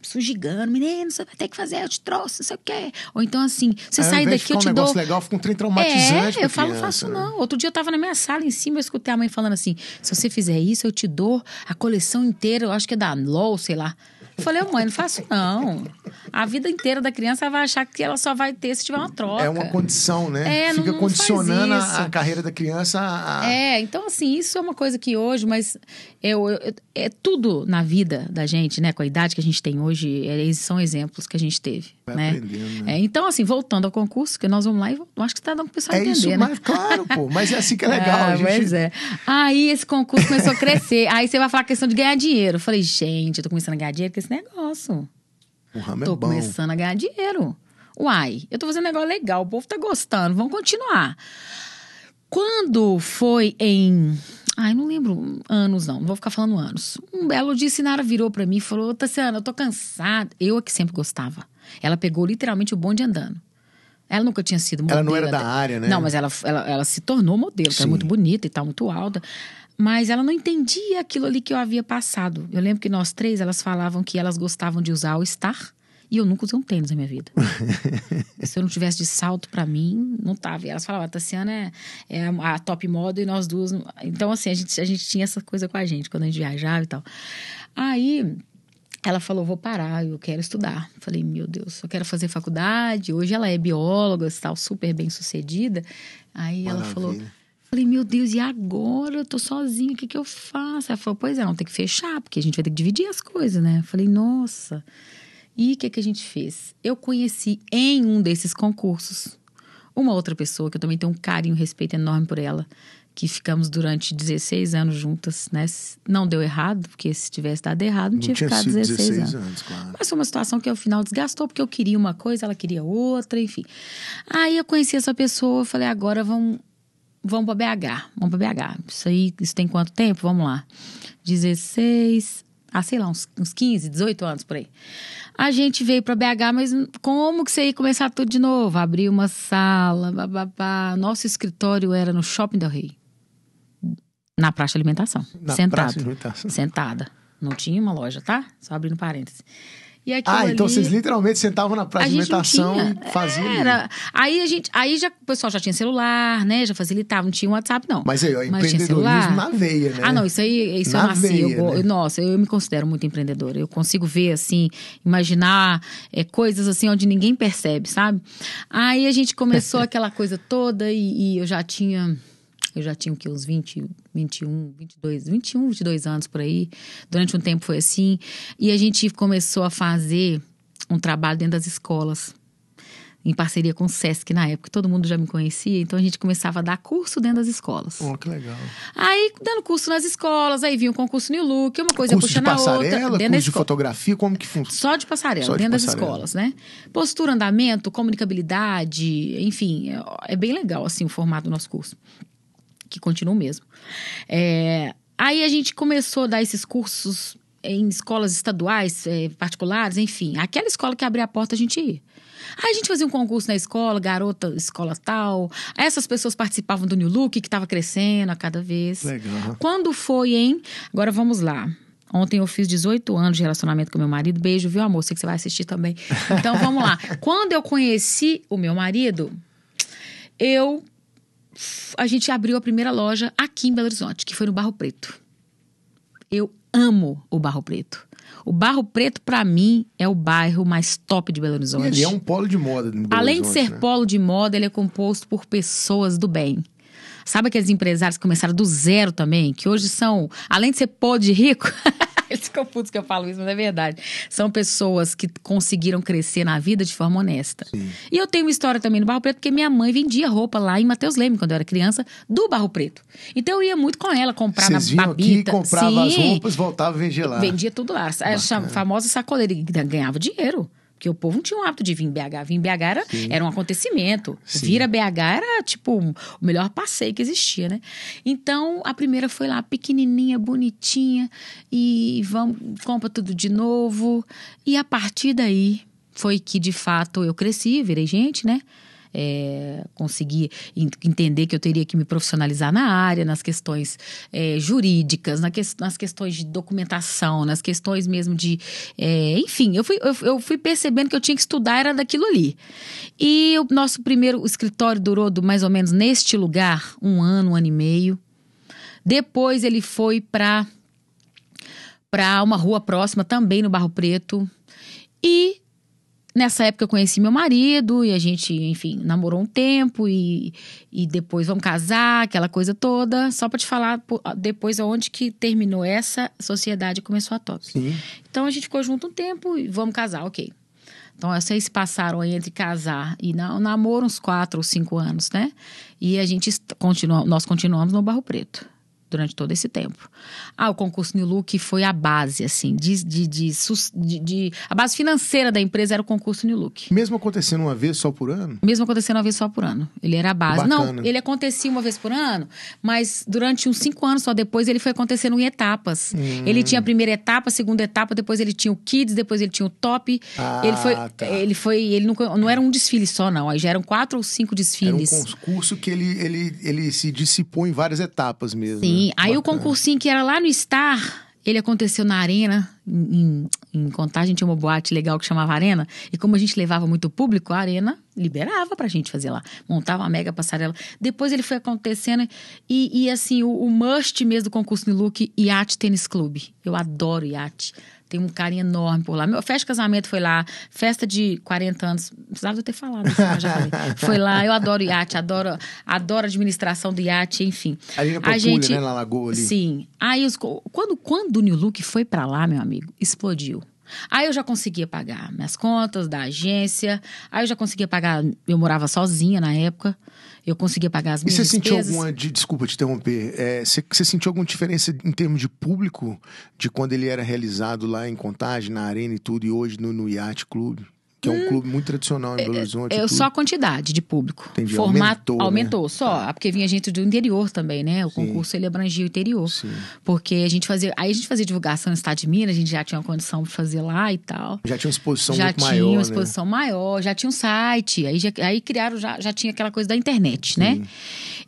sujigando, menino, você vai ter que fazer, eu te trouxe, não sei o quê. Ou então, assim, você ao sai daqui, eu te um dou. negócio legal, fica um trem traumatizante É, eu falo, criança, faço né? não. Outro dia eu tava na minha sala em cima, eu escutei a mãe falando assim: se você fizer isso, eu te dou a coleção inteira, eu acho que é da LOL, sei lá. Eu falei, ô, mãe, não faço não. A vida inteira da criança vai achar que ela só vai ter se tiver uma troca. É uma condição, né? É, não- Fica não condicionando faz a, a carreira da criança a. É, então assim, isso é uma coisa que hoje, mas eu, eu- é tudo na vida da gente, né? Com a idade que a gente tem hoje, é, são exemplos que a gente teve, Vai né? né? É, então assim, voltando ao concurso, que nós vamos lá e eu acho que está dando para o pessoal É entender, isso, né? mas claro, pô. Mas é assim que é legal. A gente... Pois é. Aí esse concurso começou a crescer. Aí você vai falar questão de ganhar dinheiro. Eu falei, gente, eu tô começando a ganhar dinheiro com esse negócio. O ramo é tô bom. começando a ganhar dinheiro. Uai, eu tô fazendo um negócio legal, o povo tá gostando, vamos continuar. Quando foi em. Ai, não lembro anos, não. Não vou ficar falando anos. Um belo dia, Sinara virou pra mim e falou: Tassiana, eu tô cansada. Eu é que sempre gostava. Ela pegou literalmente o bonde andando. Ela nunca tinha sido modelo. Ela não era da área, né? Não, mas ela, ela, ela se tornou modelo, Sim. era muito bonita e tal, muito alta. Mas ela não entendia aquilo ali que eu havia passado. Eu lembro que nós três, elas falavam que elas gostavam de usar o Star. E eu nunca usei um tênis na minha vida. Se eu não tivesse de salto, pra mim, não tava. E elas falavam, a Tassiana é, é a top model e nós duas. Então, assim, a gente, a gente tinha essa coisa com a gente, quando a gente viajava e tal. Aí, ela falou, vou parar, eu quero estudar. Falei, meu Deus, eu quero fazer faculdade. Hoje ela é bióloga, tal, super bem sucedida. Aí ela falou, Maravilha. Falei, meu Deus, e agora? Eu tô sozinha, o que que eu faço? Ela falou, pois é, não tem que fechar, porque a gente vai ter que dividir as coisas, né? Falei, nossa. E o que que a gente fez? Eu conheci em um desses concursos uma outra pessoa que eu também tenho um carinho e um respeito enorme por ela, que ficamos durante 16 anos juntas, né? Não deu errado, porque se tivesse dado errado, não, tinha, tinha ficado sido 16, 16 anos. anos, claro. Mas foi uma situação que ao final desgastou, porque eu queria uma coisa, ela queria outra, enfim. Aí eu conheci essa pessoa, eu falei, agora vamos, vamos para BH, vamos para BH. Isso aí, isso tem quanto tempo? Vamos lá. 16. Ah, sei lá, uns, uns 15, 18 anos por aí. A gente veio para BH, mas como que você ia começar tudo de novo? Abrir uma sala, bababá. Nosso escritório era no Shopping Del Rey. Na praça de alimentação. Na sentada. praça de alimentação. Sentada. Não tinha uma loja, tá? Só abrindo parênteses. E aquilo Ah, então ali- vocês literalmente sentavam na praça a de tinha. e faziam. Era. Aí a gente, aí já o pessoal já tinha celular, né? Já facilitava, não tinha WhatsApp não. Mas aí, ó, tinha empreendedorismo na veia, né? Ah, não, isso aí, isso Na eu nasci. veia, eu, né? Nossa, eu me considero muito empreendedora. Eu consigo ver, assim, imaginar é, coisas assim onde ninguém percebe, sabe? Aí a gente começou aquela coisa toda e, e eu já tinha. Eu já tinha o quê? Uns 20, 21, 22, 21, 22 anos por aí. Durante um tempo foi assim. E a gente começou a fazer um trabalho dentro das escolas em parceria com o SESC na época. Todo mundo já me conhecia, então a gente começava a dar curso dentro das escolas. Oh, que legal. Aí, dando curso nas escolas, aí vinha um concurso New Look, uma coisa curso de puxando a outra. Dentro da curso de escola. fotografia, como que funciona? Só de passarela, Só de dentro das passarela. escolas, né? Postura, andamento, comunicabilidade, enfim, é, é bem legal, assim, o formato do nosso curso. Que continua o mesmo. É, aí a gente começou a dar esses cursos em escolas estaduais, é, particulares, enfim. Aquela escola que abria a porta, a gente ia. Aí a gente fazia um concurso na escola, garota, escola tal. Aí essas pessoas participavam do New Look, que estava crescendo a cada vez. Legal. Quando foi, hein? Agora vamos lá. Ontem eu fiz 18 anos de relacionamento com meu marido. Beijo, viu, amor? Sei que você vai assistir também. Então vamos lá. Quando eu conheci o meu marido, eu. A gente abriu a primeira loja aqui em Belo Horizonte, que foi no Barro Preto. Eu amo o Barro Preto. O Barro Preto, pra mim, é o bairro mais top de Belo E Horizonte. ele é um polo de moda. Além de ser né? polo de moda, ele é composto por pessoas do bem. Sabe aqueles empresários que começaram do zero também, que hoje são, além de ser podre de rico, eles ficam putos que eu falo isso, mas é verdade. São pessoas que conseguiram crescer na vida de forma honesta. E eu tenho uma história também no Barro Preto, porque minha mãe vendia roupa lá em Mateus Leme, quando eu era criança, do Barro Preto. Então eu ia muito com ela comprar Vocês na babita. aqui, compravam as Sim. roupas, voltavam a vender lá. Vendia tudo lá. A cham- famosa sacoleira e ganhava dinheiro. Porque o povo não tinha o hábito de vir em BH. Vir em BH era, era um acontecimento. Sim. Vir a BH era, tipo, o melhor passeio que existia, né? Então, a primeira foi lá, pequenininha, bonitinha. E vamos, compra tudo de novo. E a partir daí, foi que, de fato, eu cresci, virei gente, né? É, consegui en- entender que eu teria que me profissionalizar na área, nas questões é, jurídicas, na ques- nas questões de documentação, nas questões mesmo de. é, enfim, eu fui, eu, eu fui percebendo que eu tinha que estudar, era daquilo ali. E o nosso primeiro escritório durou do, mais ou menos neste lugar um ano, um ano e meio. Depois ele foi para para uma rua próxima, também no Barro Preto. E nessa época eu conheci meu marido e a gente, enfim, namorou um tempo e, e depois vamos casar, aquela coisa toda. Só para te falar depois aonde que terminou essa sociedade e começou a top. Sim. Então a gente ficou junto um tempo e vamos casar, ok. Então vocês passaram aí entre casar e na- namoro uns quatro ou cinco anos, né? E a gente continua, nós continuamos no Barro Preto durante todo esse tempo. Ah, o concurso New Look foi a base, assim, de, de, de, de- a base financeira da empresa era o concurso New Look. Mesmo acontecendo uma vez só por ano? Mesmo acontecendo uma vez só por ano. Ele era a base. Bacana. Não, ele acontecia uma vez por ano, mas durante uns cinco anos só depois ele foi acontecendo em etapas. Hum. Ele tinha a primeira etapa, a segunda etapa, depois ele tinha o Kids, depois ele tinha o Top. Ah, ele foi. tá. Ele foi. Ele não, não era um desfile só, não. Aí já eram quatro ou cinco Era um desfiles. concurso que ele, ele, ele se dissipou em várias etapas mesmo. Sim. Né? Aí o Bacana. concursinho que era lá no Star, ele aconteceu na Arena, em, em, em Contagem tinha uma boate legal que chamava Arena, e como a gente levava muito público, a Arena liberava pra gente fazer lá, montava uma mega passarela. Depois ele foi acontecendo, e, e assim, o, o must mesmo do concurso no look, Yacht Tênis Clube. Eu adoro iate. Tem um carinho enorme por lá. Meu festa de casamento foi lá, festa de 40 anos. Precisava de eu ter falado mas já falei. Foi lá, eu adoro iate, adoro, adoro a administração do iate, enfim. Ali na A Pampulha, gente- né? Na Lagoa ali. Sim. Aí os, quando, quando o New Look foi pra lá, meu amigo, explodiu. Aí eu já conseguia pagar minhas contas da agência. Aí eu já conseguia pagar. Eu morava sozinha na época. Eu conseguia pagar as E minhas você sentiu despesas. alguma. de- desculpa te interromper. é, você, você sentiu alguma diferença em termos de público de quando ele era realizado lá em Contagem, na Arena e tudo, e hoje no, no Yacht Clube? Que é um clube muito tradicional em Belo Horizonte. É, tudo. só a quantidade de público. Entendi, Formato aumentou, né? aumentou, só. Tá. Porque vinha gente do interior também, né? O Sim. concurso ele abrangia o interior. Sim. Porque a gente fazia. Aí a gente fazia divulgação no estado de Minas, a gente já tinha uma condição de fazer lá e tal. Já tinha uma exposição já muito tinha maior, uma né? exposição maior, já tinha um site, aí, já, aí criaram, já, já tinha aquela coisa da internet, né?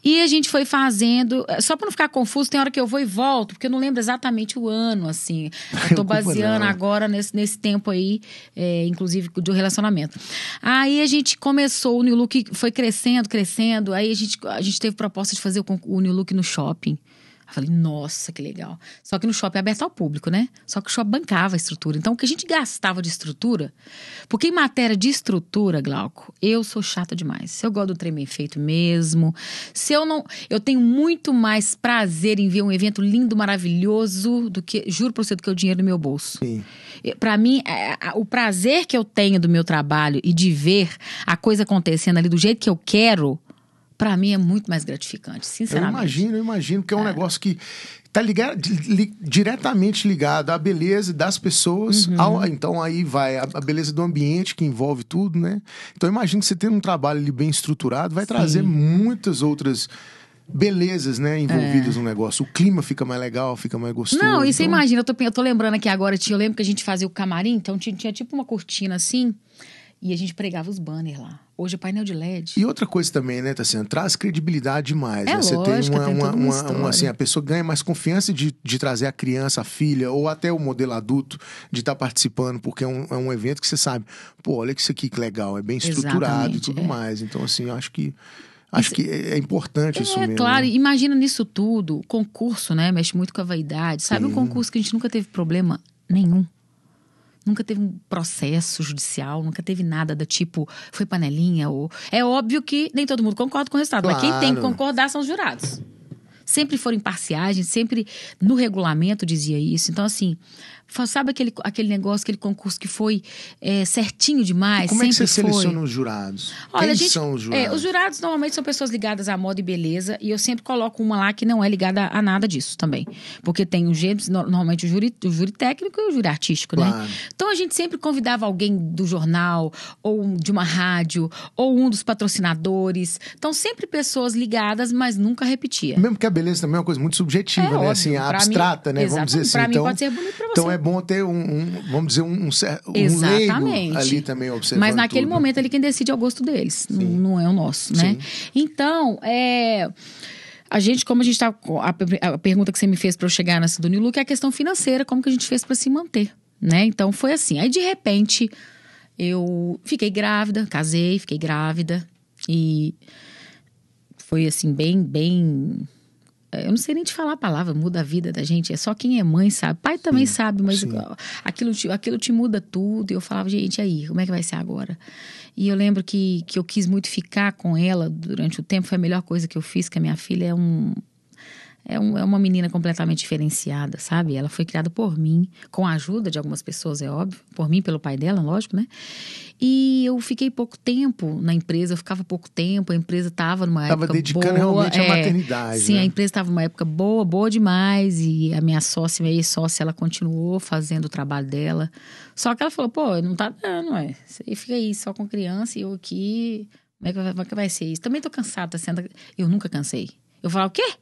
E a gente foi fazendo, só para não ficar confuso, tem hora que eu vou e volto, porque eu não lembro exatamente o ano, assim. Eu tô baseando agora nesse, nesse tempo aí, é, inclusive do relacionamento. Aí a gente começou, o New Look foi crescendo, crescendo, aí a gente, a gente teve proposta de fazer o, o New Look no shopping. Eu falei, nossa, que legal. Só que no shopping é aberto ao público, né? Só que o shopping bancava a estrutura. Então, o que a gente gastava de estrutura. Porque em matéria de estrutura, Glauco, eu sou chata demais. Se eu gosto do trem bem feito mesmo. Se eu não. Eu tenho muito mais prazer em ver um evento lindo, maravilhoso, do que. Juro pra você, do que o dinheiro no meu bolso. Sim. Para mim, é, o prazer que eu tenho do meu trabalho e de ver a coisa acontecendo ali do jeito que eu quero, pra mim é muito mais gratificante, Eu sinceramente. imagino, eu imagino, porque é um negócio que tá ligado, li- diretamente ligado à beleza das pessoas. Uhum. ao- então aí vai a, a beleza do ambiente que envolve tudo, né? Então eu imagino que você tendo um trabalho ali bem estruturado vai trazer muitas outras belezas, né, envolvidas no negócio. O clima fica mais legal, fica mais gostoso. É. Não, e você então- imagina, eu tô, eu tô lembrando aqui agora, tinha, eu lembro que a gente fazia o camarim, então tinha, tinha tipo uma cortina assim, e a gente pregava os banners lá. Hoje é painel de LED. E outra coisa também, né, Tassiano? Traz credibilidade demais. É né? Você tem uma, tem uma, uma uma- uma, assim, a pessoa ganha mais confiança de, de trazer a criança, a filha, ou até o modelo adulto, de estar participando, porque é um, é um evento que você sabe, pô, olha que isso aqui que legal, é bem estruturado e Exatamente, tudo é. mais. Então, assim, eu acho que. Acho que é é importante isso É, mesmo. claro, né? imagina nisso tudo, concurso, né? Mexe muito com a vaidade. Sabe um concurso que a gente nunca teve problema nenhum. Nunca teve um processo judicial, nunca teve nada do tipo, foi panelinha ou. É óbvio que nem todo mundo concorda com o resultado, mas quem tem que Claro. concordar são os jurados. Sempre foram imparciais, a gente sempre no regulamento dizia isso. Então, assim, sabe aquele, aquele negócio, aquele concurso que foi é, certinho demais? Como é que você foi. seleciona os jurados? Olha, Quem gente, são os é, jurados? os jurados normalmente são pessoas ligadas à moda e beleza, e eu sempre coloco uma lá que não é ligada a nada disso também. Porque tem o gênero, no- normalmente o júri, o júri técnico e o júri artístico, Claro. né? Então a gente sempre convidava alguém do jornal, ou um- de uma rádio, ou um dos patrocinadores. Então sempre pessoas ligadas, mas nunca repetia. Mesmo que a beleza também é uma coisa muito subjetiva, É né? óbvio, Assim, pra mim- abstrata, né? Vamos dizer assim. pra mim então, pode ser bonito pra Então você. É bom ter um, um- vamos dizer, um, um, um Exatamente. leigo ali também observando Mas naquele tudo. momento ali quem decide é o gosto deles, n- não é o nosso, né? Então, é. A gente, como a gente tá. A, a pergunta que você me fez para eu chegar nessa do New Look é a questão financeira, como que a gente fez para se manter, né? Então foi assim. Aí de repente eu fiquei grávida, casei, fiquei grávida e foi assim bem, bem eu não sei nem te falar a palavra, muda a vida da gente. É só quem é mãe sabe. Pai também sabe, mas sim. aquilo, te- aquilo te muda tudo. E eu falava, gente, aí, como é que vai ser agora? E eu lembro que, que eu quis muito ficar com ela durante o tempo. Foi a melhor coisa que eu fiz, que a minha filha é um. É, um, é uma menina completamente diferenciada, sabe? Ela foi criada por mim, com a ajuda de algumas pessoas, é óbvio. Por mim, pelo pai dela, lógico, né? E eu fiquei pouco tempo na empresa, eu ficava pouco tempo, a empresa estava numa Tava época dedicando boa. realmente à é, maternidade, Sim, né? a empresa estava numa época boa, boa demais. E a minha sócia, minha ex-sócia, ela continuou fazendo o trabalho dela. Só que ela falou, pô, não tá dando, ué. Você fica aí só com criança e eu aqui. Como é que vai, como é que vai ser isso? Também tô cansada, tá sendo. Eu nunca cansei. Eu falava, o quê?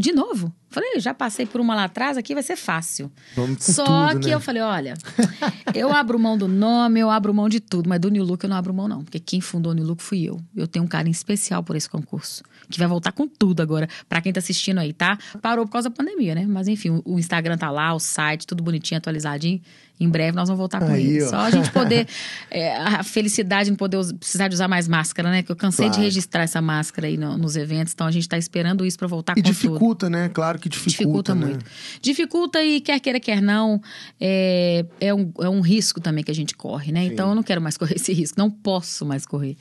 De novo? Falei, já passei por uma lá atrás, aqui vai ser fácil. Só tudo, que né? eu falei, olha, eu abro mão do nome, eu abro mão de tudo, mas do New Look eu não abro mão não, porque quem fundou o New Look fui eu. Eu tenho um carinho especial por esse concurso, que vai voltar com tudo agora, pra quem tá assistindo aí, tá? Parou por causa da pandemia, né? Mas enfim, o Instagram tá lá, o site, tudo bonitinho, atualizadinho. Em breve nós vamos voltar com Aí, ele. ó. Só a gente poder, é, a felicidade em poder us- precisar de usar mais máscara, né? Que eu cansei Claro. de registrar essa máscara aí no- nos eventos, então a gente tá esperando isso pra voltar E com tudo. dificulta, né? Claro que dificulta, Dificulta né? muito. Dificulta e quer queira, quer não, é, é, um, é um risco também que a gente corre, né? Então eu não quero mais correr esse risco, não posso mais correr.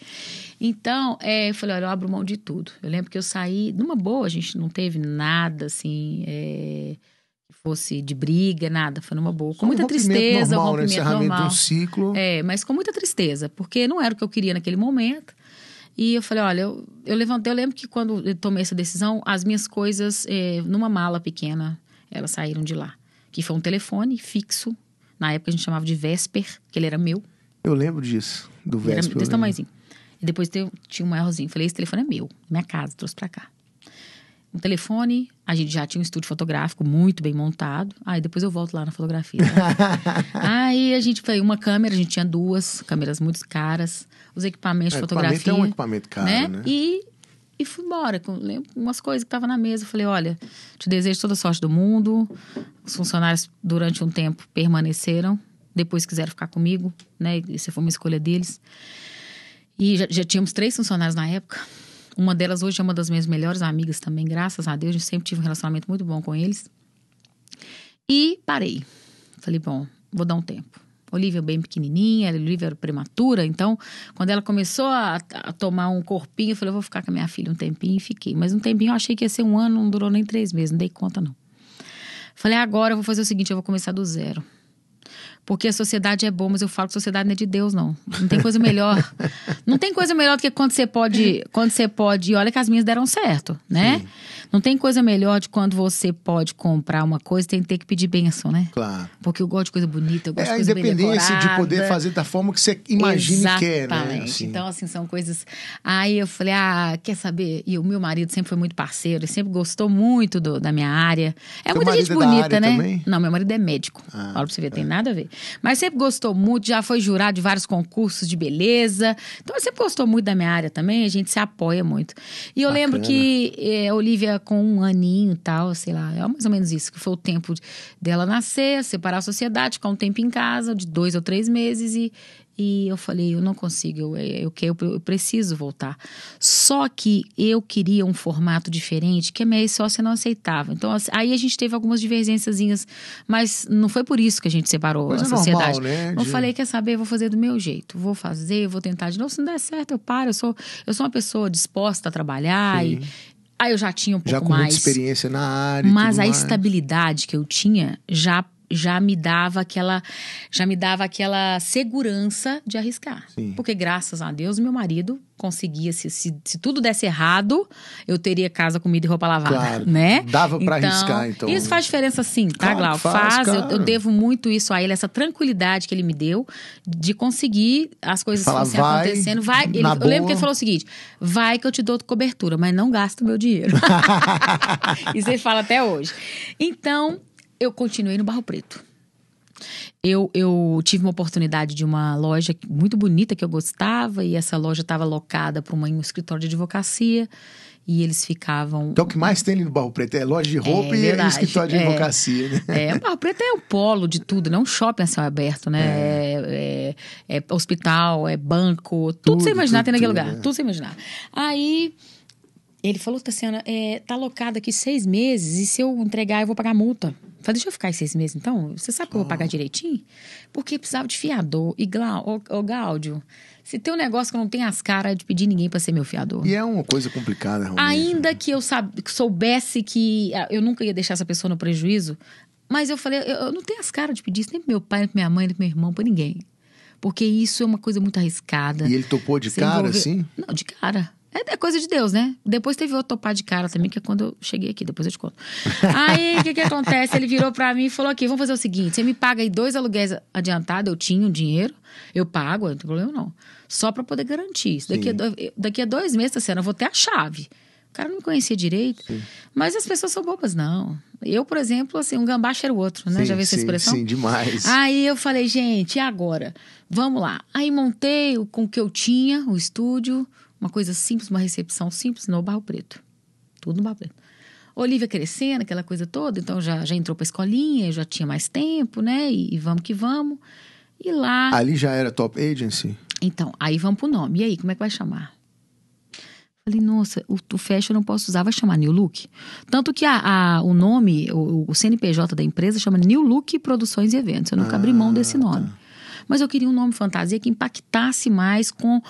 Então, é, eu falei, olha, eu abro mão de tudo. Eu lembro que eu saí, numa boa, a gente não teve nada assim, é, fosse de briga, nada, foi numa boa. Com Só um muita rompimento tristeza, normal, um né? rompimento Encerramento normal. de um ciclo. É, mas com muita tristeza, porque não era o que eu queria naquele momento. E eu falei, olha, eu, eu levantei, eu lembro que quando eu tomei essa decisão, as minhas coisas, eh, numa mala pequena, elas saíram de lá. Que foi um telefone fixo. Na época a gente chamava de Vesper, que ele era meu. Eu lembro disso, do Ele Era desse tamanhozinho. E depois tinha um maiorzinho. Falei, esse telefone é meu, minha casa, trouxe pra cá. Um telefone, a gente já tinha um estúdio fotográfico muito bem montado. Aí depois eu volto lá na fotografia. tá? Aí a gente foi uma câmera, a gente tinha duas câmeras muito caras, os equipamentos É, de equipamento fotografia. é um equipamento caro, né? E, e fui embora. com lembro umas coisas que estavam na mesa. Falei, olha, te desejo toda a sorte do mundo. Os funcionários, durante um tempo, permaneceram. Depois quiseram ficar comigo, né? Isso foi uma escolha deles. E já, já tínhamos três funcionários na época. Uma delas hoje é uma das minhas melhores amigas também, graças a Deus. Eu sempre tive um relacionamento muito bom com eles. E parei. Falei, bom, vou dar um tempo. Olivia bem pequenininha, a Olivia era prematura, então quando ela começou a, a tomar um corpinho, eu falei, eu vou ficar com a minha filha um tempinho e fiquei. Mas um tempinho eu achei que ia ser um ano, não durou nem três meses, não dei conta não. Falei, agora eu vou fazer o seguinte, eu vou começar do zero. Porque a sociedade é boa, mas eu falo que a sociedade não é de Deus, não. Não tem coisa melhor. não tem coisa melhor do que quando você pode. Quando você pode. E olha que as minhas deram certo, né? Não tem coisa melhor de quando você pode comprar uma coisa e tem que ter que pedir bênção, né? Claro. Porque eu gosto de coisa bonita, eu gosto É a de coisa bem independência de poder decorada. fazer da forma que você imagina e quer, né? Exatamente. Assim. Então, assim, são coisas. Aí eu falei, ah, quer saber? E o meu marido sempre foi muito parceiro, sempre gostou muito do- da minha área. É Teu muita gente é bonita, né? também? Não, meu marido é médico. Ah, Fala pra você ver, tem nada a ver. Mas sempre gostou muito, já foi jurado de vários concursos de beleza. Então, sempre gostou muito da minha área também, a gente se apoia muito. E eu lembro Bacana. que é, a Com um aninho e tal, sei lá, é mais ou menos isso, que foi o tempo dela nascer, separar a sociedade, ficar um tempo em casa, de dois ou três meses, e, e eu falei, eu não consigo, eu, eu, eu, eu preciso voltar. Só que eu queria um formato diferente que a minha ex-sócia não aceitava. Então, assim, aí a gente teve algumas divergênciazinhas, mas não foi por isso que a gente separou Coisa a sociedade. normal, né? Eu De- falei, quer saber, eu vou fazer do meu jeito, vou fazer, vou tentar de novo. Se não der certo, eu paro. Eu sou, eu sou uma pessoa disposta a trabalhar e aí eu já tinha um pouco Já com muita mais. experiência na área. Mas a mais. estabilidade que eu tinha já já me dava aquela já me dava aquela segurança de arriscar. Sim. Porque graças a Deus meu marido conseguia se, se, se tudo desse errado, eu teria casa, comida e roupa lavada, Claro. né? Dava pra arriscar, então. Isso faz diferença sim, tá, Claro Glau? faz, Faz, eu- eu, devo muito isso a ele, essa tranquilidade que ele me deu de conseguir as coisas Falar, fossem vai, acontecendo. Vai, ele, eu lembro que ele falou o seguinte: vai que eu te dou cobertura, mas não gasta meu dinheiro. Isso ele fala até hoje. Então, eu continuei no Barro Preto. Eu, eu tive uma oportunidade de uma loja muito bonita que eu gostava, e essa loja estava locada para um escritório de advocacia, e eles ficavam. Então, o que mais tem ali no Barro Preto é loja de roupa e- e verdade. escritório de É. advocacia, né? É, o Barro Preto é o polo de tudo, não um shopping a céu aberto, né? É, é- é hospital, é banco, tudo, Tudo, você imaginar tudo, tem naquele tudo, lugar, né? tudo você imaginar. Aí ele falou, Tassiana, é, tá locado aqui seis meses e se eu entregar eu vou pagar multa. Falei, deixa eu ficar aí seis meses então, você sabe que eu vou pagar direitinho? Porque precisava de fiador. E Glau, ô, ô Gáudio, se tem um negócio que eu não tenho as caras de pedir ninguém pra ser meu fiador. E é uma coisa complicada, realmente. Ainda que eu sab- soubesse que ah, eu nunca ia deixar essa pessoa no prejuízo, mas eu falei, eu, eu não tenho as caras de pedir isso nem pro meu pai, nem pra minha mãe, nem pro meu irmão, pra ninguém. Porque isso é uma coisa muito arriscada. E ele topou de Você cara, envolver- assim? Não, de cara. É, é coisa de Deus, né? Depois teve outro topar de cara também, que é quando eu cheguei aqui, depois eu te conto. Aí, o que que acontece? Ele virou pra mim e falou aqui, vamos fazer o seguinte, você me paga aí dois aluguéis adiantados, eu tinha o dinheiro, eu pago, não tem problema não. Só pra poder garantir isso. Daqui a, dois, daqui a dois meses, tá eu vou ter a chave. O cara não me conhecia direito, mas as pessoas são bobas, não. Eu, por exemplo, assim, um gambá cheira o outro, né? Sim, Já viu essa sim, expressão? Sim, demais. Aí eu falei, gente, e agora? Vamos lá. Aí montei com o que eu tinha, o estúdio, uma coisa simples, uma recepção simples no Barro Preto. Tudo no Barro Preto. Olivia crescendo, aquela coisa toda, então já, já entrou pra escolinha, já tinha mais tempo, né? E, e vamos que vamos. E lá. Ali já era top agency? Então, aí vamos pro nome. E aí, como é que vai chamar? Falei, nossa, o, o fashion eu não posso usar, vai chamar New Look. Tanto que a, a- o nome, o, o CNPJ da empresa chama New Look Produções e Eventos. Eu nunca abri mão desse nome. Mas eu queria um nome fantasia que impactasse mais com,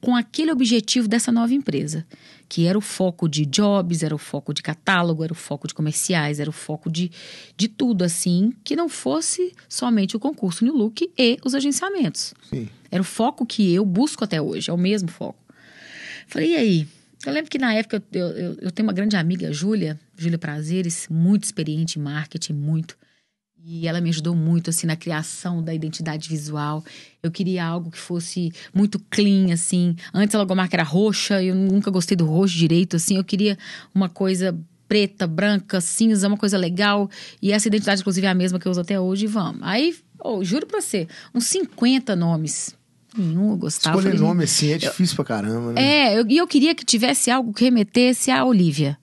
com aquele objetivo dessa nova empresa. Que era o foco de jobs, era o foco de catálogo, era o foco de comerciais, era o foco de, de tudo, assim, que não fosse somente o concurso New Look e os agenciamentos. Sim. Era o foco que eu busco até hoje, é o mesmo foco. Falei, e aí? Eu lembro que na época eu, eu, eu tenho uma grande amiga, Júlia, Júlia Prazeres, muito experiente em marketing, muito. E ela me ajudou muito, assim, na criação da identidade visual. Eu queria algo que fosse muito clean, assim. Antes a logomarca era roxa, eu nunca gostei do roxo direito, assim. Eu queria uma coisa preta, branca, cinza, uma coisa legal. E essa identidade, inclusive, é a mesma que eu uso até hoje. Vamos. Aí, oh, juro pra você, uns 50 nomes. Nenhum eu gostava. Escolher Falei, nome assim é difícil pra caramba, né? é, eu- e eu queria que tivesse algo que remetesse à Olivia.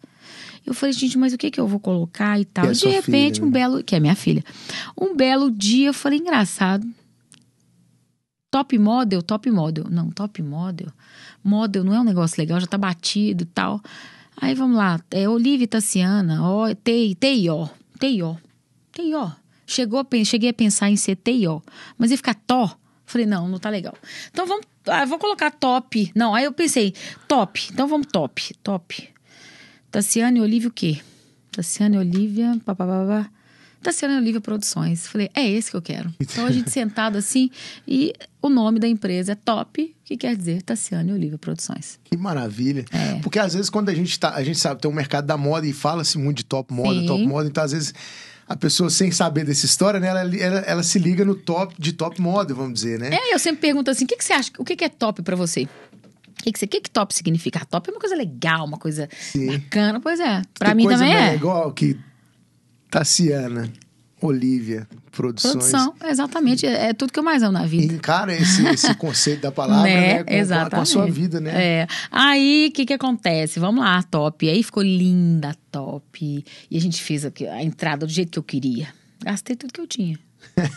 Eu falei, gente, mas o que que eu vou colocar e tal? É de repente, filha, um né? belo. Que é minha filha. Um belo dia, eu falei, engraçado. Top model, top model. Não, top model. Model não é um negócio legal, já tá batido e tal. Aí vamos lá. É Olivia Tassiana, ó, TI, TIO. TIO. TIO. Chegou a, cheguei a pensar em ser TIO. Mas ia ficar Tó. Falei, não, não tá legal. Então vamos. Ah, vou colocar top. Não, aí eu pensei, top. Então vamos top. Top. Tassiane e Olivia o quê? Tassiane e Olivia. Papapá. Tassiane e Olivia Produções. Falei, é esse que eu quero. Então a gente sentado assim e o nome da empresa é Top, que quer dizer Tassiane Olivia Produções. Que maravilha. É. Porque às vezes quando a gente tá, a gente sabe, tem um mercado da moda e fala-se muito de top moda, Sim. top moda, então às vezes a pessoa sem saber dessa história, né, ela, ela, ela se liga no top de top moda, vamos dizer, né? É, eu sempre pergunto assim: o que, que você acha? O que, que é top pra você? O que, que, que, top significa? Ah, Top é uma coisa legal, uma coisa Sim. bacana. Pois é, pra Tem mim coisa também é. legal que Tassiana, Olivia, Produções. Produção, exatamente. É, é tudo que eu mais amo na vida. Encara esse, esse conceito da palavra, né? Com, Exatamente. com a sua vida, né? É. Aí, o que que acontece? Vamos lá, top. Aí ficou linda, a top. E a gente fez aqui a entrada do jeito que eu queria. Gastei tudo que eu tinha.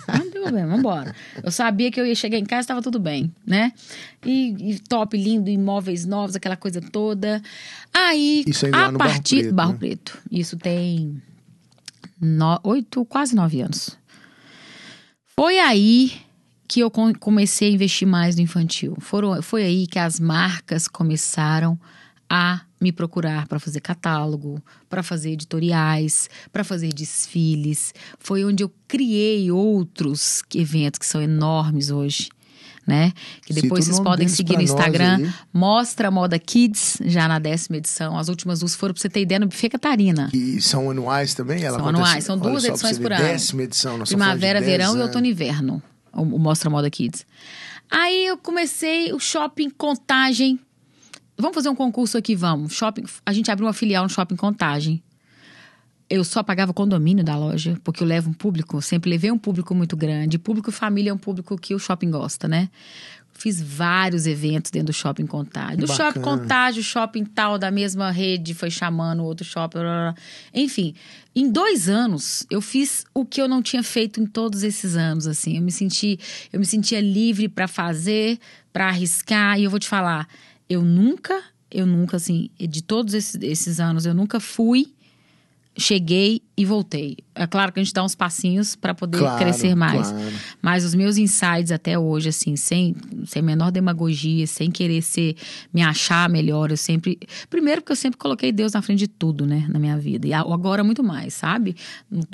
Não tem problema, vambora. Eu sabia que eu ia chegar em casa e estava tudo bem, né? E, e top, lindo, imóveis novos, aquela coisa toda. Aí, Isso ainda a Barro partir Preto, Barro né? Preto. Isso tem no- oito, quase nove anos. Foi aí que eu com- comecei a investir mais no infantil. Foram, foi aí que as marcas começaram a me procurar para fazer catálogo, para fazer editoriais, para fazer desfiles. Foi onde eu criei outros eventos que são enormes hoje. Né? Que depois vocês podem seguir no Instagram. Mostra a Moda Kids, já na décima edição. As últimas duas foram, pra você ter ideia, no Buffet Catarina. E são anuais também? Ela São acontece- anuais, são duas edições por ano. Décima edição. nós Primavera, 10 verão e anos. outono e inverno. O Mostra Moda Kids. Aí eu comecei o shopping Contagem. Vamos fazer um concurso aqui, vamos. Shopping, a gente abriu uma filial no shopping Contagem. Eu só pagava o condomínio da loja, porque eu levo um público, sempre levei um público muito grande. Público família é um público que o shopping gosta, né? Fiz vários eventos dentro do shopping Contagem. Do Bacana. shopping Contagem, o shopping tal da mesma rede foi chamando outro shopping. blá, blá. Enfim, em dois anos eu fiz o que eu não tinha feito em todos esses anos. Assim, eu me senti, eu me sentia livre para fazer, para arriscar. E eu vou te falar, eu nunca, eu nunca assim, de todos esses, esses anos, eu nunca fui cheguei e voltei. É claro que a gente dá uns passinhos para poder Claro, crescer mais. claro. Mas os meus insights até hoje, assim, sem, sem menor demagogia, sem querer ser, me achar melhor, eu sempre. Primeiro, porque eu sempre coloquei Deus na frente de tudo, né, na minha vida. E agora muito mais, sabe?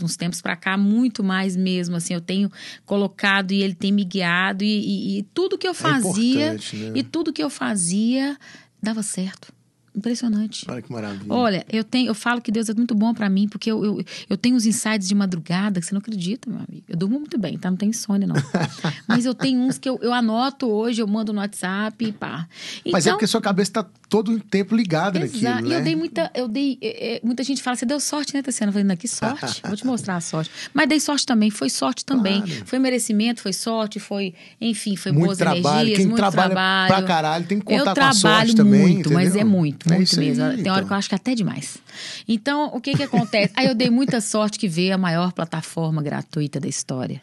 Uns tempos pra cá, muito mais mesmo. Assim, eu tenho colocado e ele tem me guiado. E, e- e tudo que eu fazia. importante, né? E tudo que eu fazia dava certo. Impressionante. Olha que maravilha. Olha, eu tenho, eu falo que Deus é muito bom pra mim, porque eu, eu, eu tenho uns insights de madrugada que você não acredita, meu amigo. Eu durmo muito bem, tá? Não tenho insônia, não. Mas eu tenho uns que eu, eu anoto hoje, eu mando no WhatsApp e pá. Mas é Então, porque sua cabeça tá todo o tempo ligada naquilo, né? E eu dei muita. Eu dei, é, é, muita gente fala, você deu sorte, né, Tassiana? Eu falei, não, que sorte. Vou te mostrar a sorte. Mas dei sorte também, foi sorte também. Claro. Foi merecimento, foi sorte, foi, enfim, foi Muito boas trabalho. energias, Quem muito trabalha trabalho. pra caralho tem que contar eu com a trabalho sorte também, muito, mas é muito, É muito isso aí, mesmo. Tem hora então. que eu acho que é até demais. Então, o que que acontece? Aí eu dei muita sorte que veio a maior plataforma gratuita da história.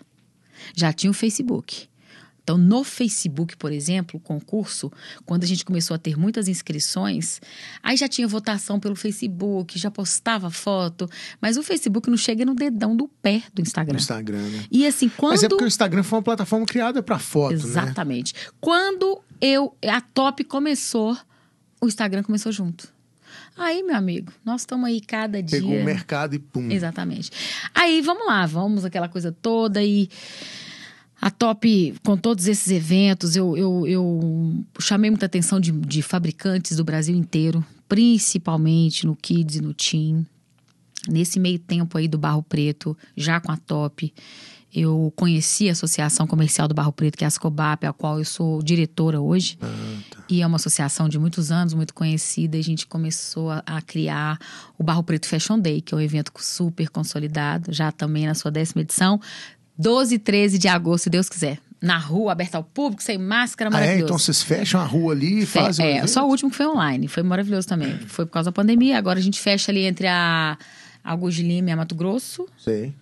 Já tinha o Facebook. Então, no Facebook, por exemplo, o concurso, quando a gente começou a ter muitas inscrições, aí já tinha votação pelo Facebook, já postava foto, mas o Facebook não chega no dedão do pé do Instagram. Instagram, né? E assim, quando. Mas é porque o Instagram foi uma plataforma criada pra foto, né? Exatamente. Quando eu a Top começou, o Instagram começou junto. Aí, meu amigo, nós estamos aí cada dia. Pegou o mercado e pum. Exatamente. Aí, vamos lá, vamos aquela coisa toda e a Top, com todos esses eventos, eu, eu, eu chamei muita atenção de, de fabricantes do Brasil inteiro, principalmente no Kids e no Teen. Nesse meio tempo aí do Barro Preto, já com a Top, eu conheci a Associação Comercial do Barro Preto, que é a Ascobap, a qual eu sou diretora hoje. Ah, tá. E é uma associação de muitos anos, muito conhecida. E a gente começou a, a, criar o Barro Preto Fashion Day, que é um evento super consolidado, já também na sua décima edição. 12 e 13 de agosto, se Deus quiser. Na rua, aberta ao público, sem máscara, maravilhoso. Ah, é? Então vocês fecham a rua ali e fazem. É, só o último que foi online, foi maravilhoso também. Foi por causa da pandemia. Agora a gente fecha ali entre a Augusto de Lima e a Mato Grosso. Sei.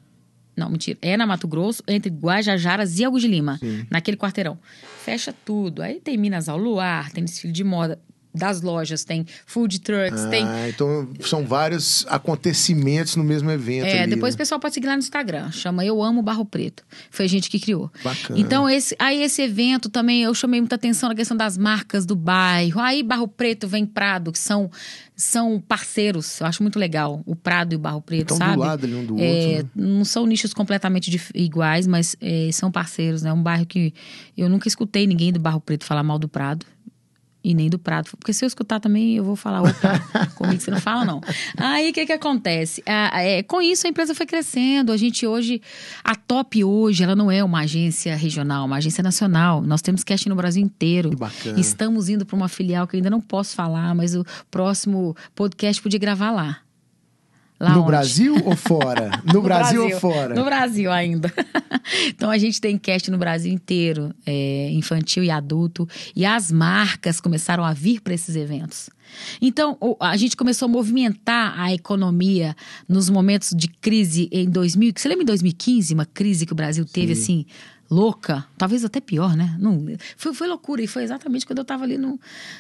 Não, mentira. É na Mato Grosso, entre Guajajaras e Augusto de Lima. Sim. Naquele quarteirão. Fecha tudo. Aí tem Minas ao Luar, tem desfile de moda das lojas, tem food trucks, ah, tem. Então são vários acontecimentos no mesmo evento. É, ali, depois né? o pessoal pode seguir lá no Instagram, chama Eu Amo Barro Preto. Foi a gente que criou. Bacana. Então, esse, aí esse evento também eu chamei muita atenção na questão das marcas do bairro. Aí Barro Preto vem Prado, que são, são parceiros. Eu acho muito legal. O Prado e o Barro Preto, então, sabe? do lado ali um do é, outro. Né? Não são nichos completamente iguais, mas é, são parceiros, né? Um bairro que eu nunca escutei ninguém do Barro Preto falar mal do Prado. E nem do prato. Porque se eu escutar também, eu vou falar, opa, comigo você não fala, não. Aí o que, que acontece? é, com isso a empresa foi crescendo. A gente hoje, a Top hoje, ela não é uma agência regional, uma agência nacional. Nós temos casting no Brasil inteiro. Que bacana. Estamos indo para uma filial que eu ainda não posso falar, mas o próximo podcast podia gravar lá. Lá no onde? Brasil ou fora? No, no Brasil, Brasil, ou fora? No Brasil ainda. então a gente tem cast no Brasil inteiro, é, infantil e adulto, e as marcas começaram a vir para esses eventos. Então a gente começou a movimentar a economia nos momentos de crise em 2000. Você lembra em 2015 uma crise que o Brasil teve Sim. assim? Louca, talvez até pior, né? Não, foi, foi loucura e foi exatamente quando eu estava ali no.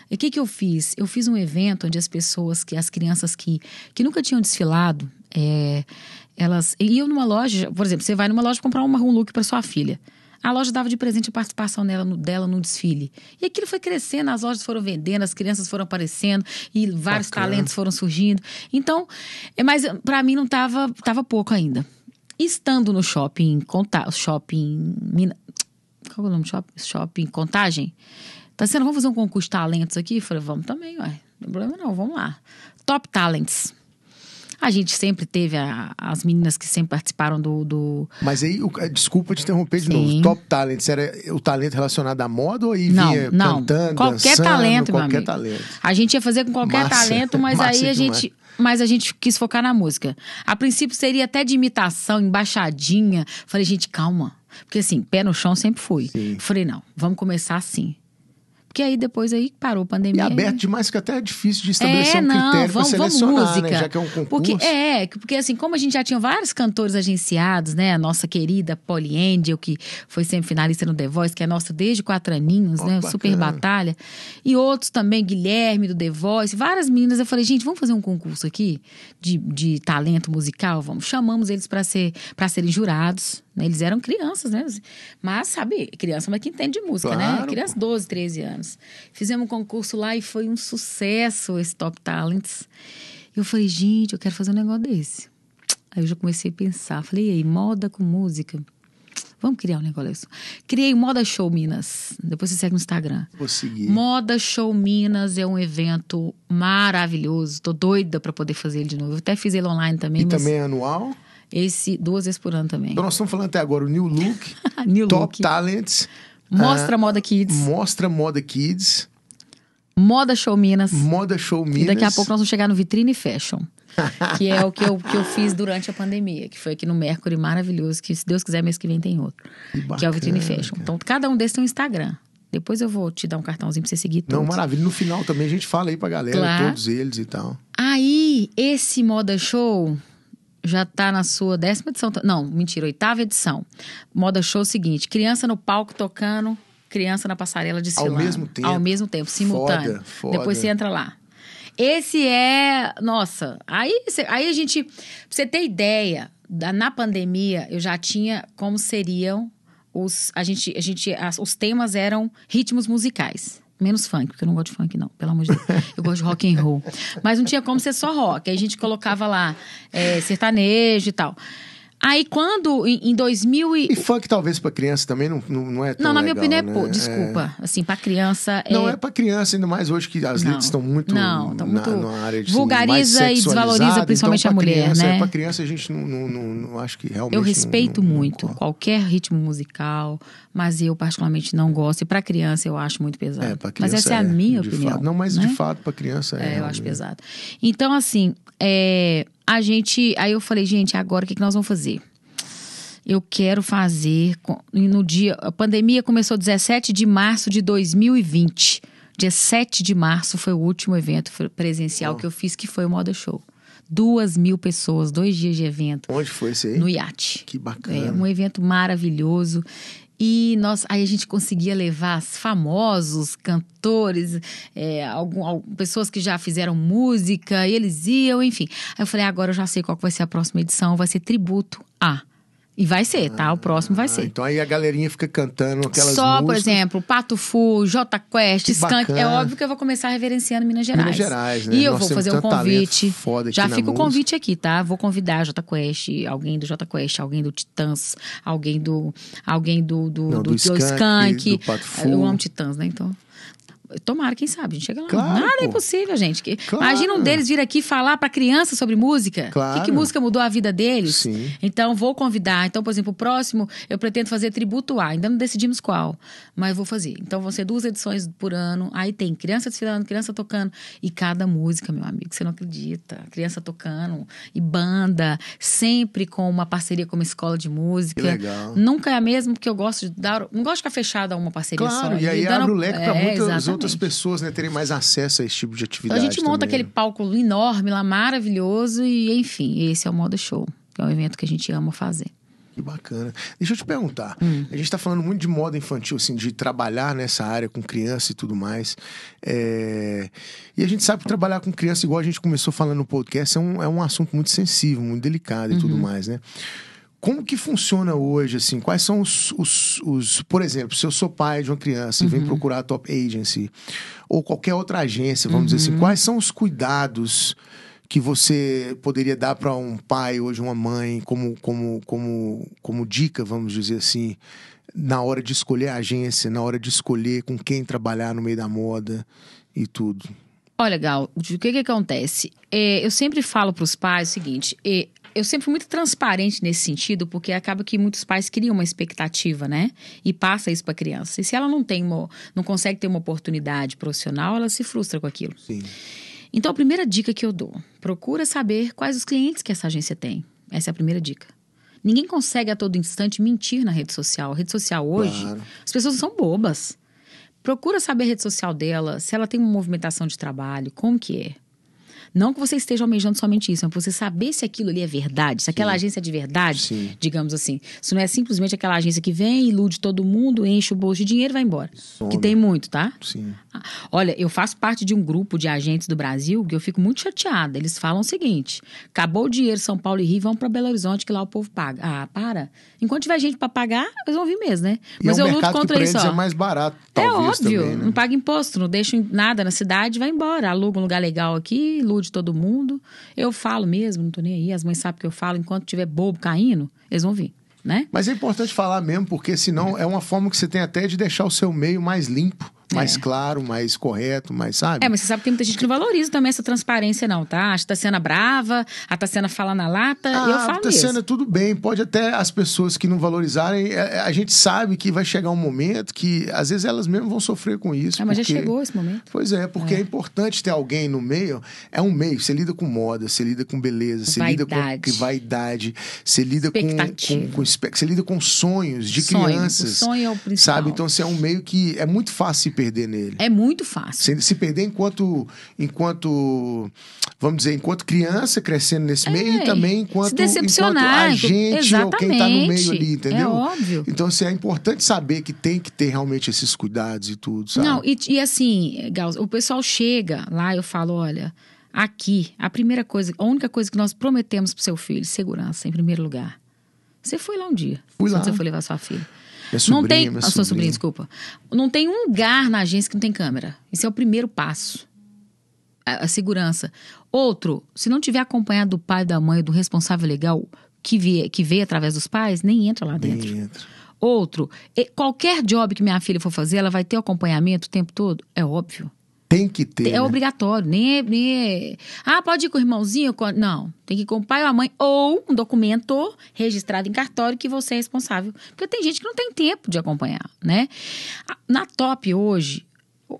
E o que, que eu fiz? Eu fiz um evento onde as pessoas, que as crianças que, que nunca tinham desfilado, é, elas iam numa loja, por exemplo, você vai numa loja comprar uma, um look para sua filha. A loja dava de presente a participação dela no, dela no desfile. E aquilo foi crescendo, as lojas foram vendendo, as crianças foram aparecendo e vários Bacana. talentos foram surgindo. Então, é, mas para mim não estava tava pouco ainda. Estando no shopping, conta, shopping. Qual é o nome do shopping? Shopping Contagem. Tá sendo, vamos fazer um concurso de talentos aqui? Falei, vamos também, ué. Não tem problema não, vamos lá. Top Talents. A gente sempre teve a, as meninas que sempre participaram do. do... Mas aí, o, desculpa te interromper de Sim. novo. Top Talents era o talento relacionado à moda ou aí não, vinha não. cantando, qualquer dançando, talento, qualquer talento? A gente ia fazer com qualquer Massa. talento, mas aí a gente mas a gente quis focar na música. A princípio seria até de imitação, embaixadinha. Falei, gente, calma. Porque assim, pé no chão sempre fui. Sim. Falei, não, vamos começar assim. Porque aí depois aí parou a pandemia. E aberto demais, que até é difícil de estabelecer é, um não, critério vamos, para selecionar, vamos música. Né? Já que é um concurso. Porque, é, porque assim, como a gente já tinha vários cantores agenciados, né? A nossa querida Polly Angel, que foi sempre finalista no The Voice, que é nossa desde quatro aninhos, oh, né? Bacana. Super Batalha. E outros também, Guilherme do The Voice, várias meninas. Eu falei, gente, vamos fazer um concurso aqui de, de talento musical? Vamos. Chamamos eles para ser, serem jurados né? Eles eram crianças, né? Mas, sabe, criança, mas que entende de música, né? claro. né? Criança, 12, 13 anos. Fizemos um concurso lá e foi um sucesso esse Top Talents. Eu falei, gente, eu quero fazer um negócio desse. Aí eu já comecei a pensar. Falei, e aí, moda com música? Vamos criar um negócio desse. Criei Moda Show Minas. Depois você segue no Instagram. Vou seguir. Moda Show Minas é um evento maravilhoso. Tô doida para poder fazer ele de novo. Eu até fiz ele online também. E mas... também é anual? Esse duas vezes por ano também. Então nós estamos falando até agora o New Look, New Top Look. Talents. Mostra uh, Moda Kids. Mostra Moda Kids. Moda Show Minas. Moda Show Minas. E daqui a pouco nós vamos chegar no Vitrine Fashion. que é o que eu, que eu fiz durante a pandemia, que foi aqui no Mercury maravilhoso, que se Deus quiser, mês que vem tem outro. Que, bacana, que é o Vitrine Fashion. Então, cada um desses tem um Instagram. Depois eu vou te dar um cartãozinho pra você seguir todos. Não, maravilha. No final também a gente fala aí pra galera, claro. todos eles e tal. Aí, esse Moda Show, já está na sua décima edição. Não, mentira, oitava edição. Moda show é seguinte: criança no palco tocando, criança na passarela desfilando. Ao mesmo tempo. Ao mesmo tempo, simultâneo. Foda, foda. Depois você entra lá. Esse é. Nossa, aí, aí a gente. Pra você ter ideia, na pandemia eu já tinha como seriam os. A gente, a gente, as, os temas eram ritmos musicais. Menos funk, porque eu não gosto de funk, não, pelo amor de Deus. Eu gosto de rock and roll. Mas não tinha como ser só rock. Aí a gente colocava lá é, sertanejo e tal. Aí quando, em, em 2000 e... E funk talvez pra criança também não, não, não é tão Não, na minha legal, opinião é, né? pô, desculpa. Assim, pra criança é... Não é pra criança, ainda mais hoje que as letras estão muito, Não, estão muito- na área de vulgariza mais e desvaloriza principalmente então, a mulher, criança, né? É, pra criança a gente não, não, não, não- acho que realmente Eu respeito muito qualquer ritmo musical, mas eu particularmente não gosto. E pra criança eu acho muito pesado. É, pra mas criança essa é a minha de opinião. fato. Não, mas né? de fato pra criança é. É, eu acho pesado. Então, assim, é, a gente. Aí eu falei, gente, agora o que, que nós vamos fazer? Eu quero fazer. No dia. A pandemia começou 17 de março de 2020. Dia 7 de março foi o último evento presencial que eu fiz, que foi o Moda Show. Duas mil pessoas, dois dias de evento Onde foi esse aí? no iate. Que bacana. É um evento maravilhoso. E nós, aí a gente conseguia levar famosos, cantores, é, algum, al- pessoas que já fizeram música, eles iam, enfim. Aí eu falei, agora eu já sei qual vai ser a próxima edição, vai ser tributo a. E vai ser, tá? O próximo vai Ah, ser. então aí a galerinha fica cantando aquelas Só, por músicas. exemplo, Pato Fu, J Quest, Que Skank. É óbvio que eu vou começar reverenciando Minas Gerais. Minas Gerais, né? E eu Nós vou fazer um tanto talento convite. foda aqui Já fica o convite aqui, tá? Vou convidar J Quest, alguém do J Quest, alguém do Titãs, alguém do. Alguém do. do, Não, do, do do Skank, Skank. do Pato Fu. Eu amo Titãs, né? Então. Tomara, quem sabe, a gente chega lá. Claro, Nada é pô. impossível, gente. Que- Claro. Imagina um deles vir aqui falar pra criança sobre música. O que, que Claro. música mudou a vida deles? Sim. Então, vou convidar. Então, por exemplo, o próximo eu pretendo fazer tributo a. Ainda não decidimos qual, mas vou fazer. Então, vão ser duas edições por ano. Aí tem criança desfilando, criança tocando. E cada música, meu amigo, você não acredita. Criança tocando e banda, sempre com uma parceria com uma escola de música. Que legal. Nunca é a mesma, porque eu gosto de dar. Não gosto de ficar fechada a uma parceria só. Claro, e aí dando- abre o leque pra É, muitas exatamente. Outras pessoas, né, terem mais acesso a esse tipo de Então atividade. a gente monta também, aquele né? palco enorme lá, maravilhoso, e enfim, esse é o Moda Show, é um evento que a gente ama fazer. Que bacana. Deixa eu te perguntar. Hum. A gente tá falando muito de moda infantil, assim, de trabalhar nessa área com criança e tudo mais. É, E a gente sabe que trabalhar com criança, igual a gente começou falando no podcast, é um, é um assunto muito sensível, muito delicado e tudo Uhum. mais, né? Como que funciona hoje, assim? Quais são os, os, os- Por exemplo, se eu sou pai de uma criança e Uhum. vem procurar a Top Agency ou qualquer outra agência, vamos dizer Uhum. assim, quais são os cuidados que você poderia dar para um pai hoje, uma mãe, como, como, como, como dica, vamos dizer assim, na hora de escolher a agência, na hora de escolher com quem trabalhar no meio da moda e tudo? Olha, Gal, o que que acontece? É, eu sempre falo para os pais o seguinte: é, eu sempre fui muito transparente nesse sentido, porque acaba que muitos pais criam uma expectativa, né? E passa isso para a criança. E se ela não tem uma, não consegue ter uma oportunidade profissional, ela se frustra com aquilo. Sim. Então, a primeira dica que eu dou: procura saber quais os clientes que essa agência tem. Essa é a primeira dica. Ninguém consegue a todo instante mentir na rede social. A rede social hoje, Claro. as pessoas são bobas. Procura saber a rede social dela, se ela tem uma movimentação de trabalho, como que é. Não que você esteja almejando somente isso, mas você saber se aquilo ali é verdade, se aquela agência é de verdade, Sim. digamos assim. Se não é simplesmente aquela agência que vem, ilude todo mundo, enche o bolso de dinheiro e vai embora. Some. Que tem muito, tá? Sim. Ah, Olha, eu faço parte de um grupo de agentes do Brasil que eu fico muito chateada. Eles falam o seguinte: acabou o dinheiro São Paulo e Rio, vão para Belo Horizonte que lá o povo paga. Ah, para. Enquanto tiver gente para pagar, eles vão vir mesmo, né? E Mas é um eu luto contra isso, eles ó. é mais barato, É talvez óbvio, também, né? não paga imposto, não deixa nada na cidade, vai embora. Aluga um lugar legal aqui, ilude todo mundo. Eu falo mesmo, não tô nem aí. As mães sabem que eu falo, enquanto tiver bobo caindo, eles vão vir, né? Mas é importante falar mesmo, porque senão é uma forma que você tem até de deixar o seu meio mais limpo, mais É. claro, mais correto, mais, sabe? É, mas você sabe que tem muita gente que não valoriza também essa transparência, não, tá? A Tassiana brava, a Tassiana fala na lata, eu Ah, falo tá isso. tudo bem. Pode até as pessoas que não valorizarem. é, A gente sabe que vai chegar um momento que às vezes elas mesmas vão sofrer com isso. Ah, mas porque... já chegou esse momento. Pois é, porque é. importante ter alguém no meio. É um meio. Você lida com moda, você lida com beleza, você lida Vaidade. com vaidade, você lida com, Expectativa. com, com você lida com sonhos de Sonho. crianças. O sonho é o principal. Sabe? Então, assim, é um meio que é muito fácil perder nele. É muito fácil. Se, se perder enquanto, enquanto, vamos dizer, enquanto criança crescendo nesse meio e também enquanto, É, se decepcionar, enquanto agente ou quem tá no meio exatamente. ali, entendeu? É óbvio. Então, assim, é importante saber que tem que ter realmente esses cuidados e tudo, sabe? Não, e, e assim, Gauss, o pessoal chega lá eu falo, olha, aqui, a primeira coisa, a única coisa que nós prometemos pro seu filho, segurança, em primeiro lugar. Você foi lá um dia, Fui lá. você foi levar sua filha. Minha sobrinha, não tem, minha a sua sobrinha, sobrinha. desculpa. Não tem um lugar na agência que não tem câmera. Isso é o primeiro passo. A, a segurança. Outro, se não tiver acompanhado do pai, da mãe, do responsável legal, que, vê, que veio através dos pais, nem entra lá dentro. Nem entra. Outro, qualquer job que minha filha for fazer, ela vai ter acompanhamento o tempo todo? É óbvio. Tem que ter. É né? obrigatório, nem é, nem é- Ah, pode ir com o irmãozinho? com- Não, tem que ir com o pai ou a mãe, ou um documento registrado em cartório que você é responsável. Porque tem gente que não tem tempo de acompanhar, né? Na top hoje,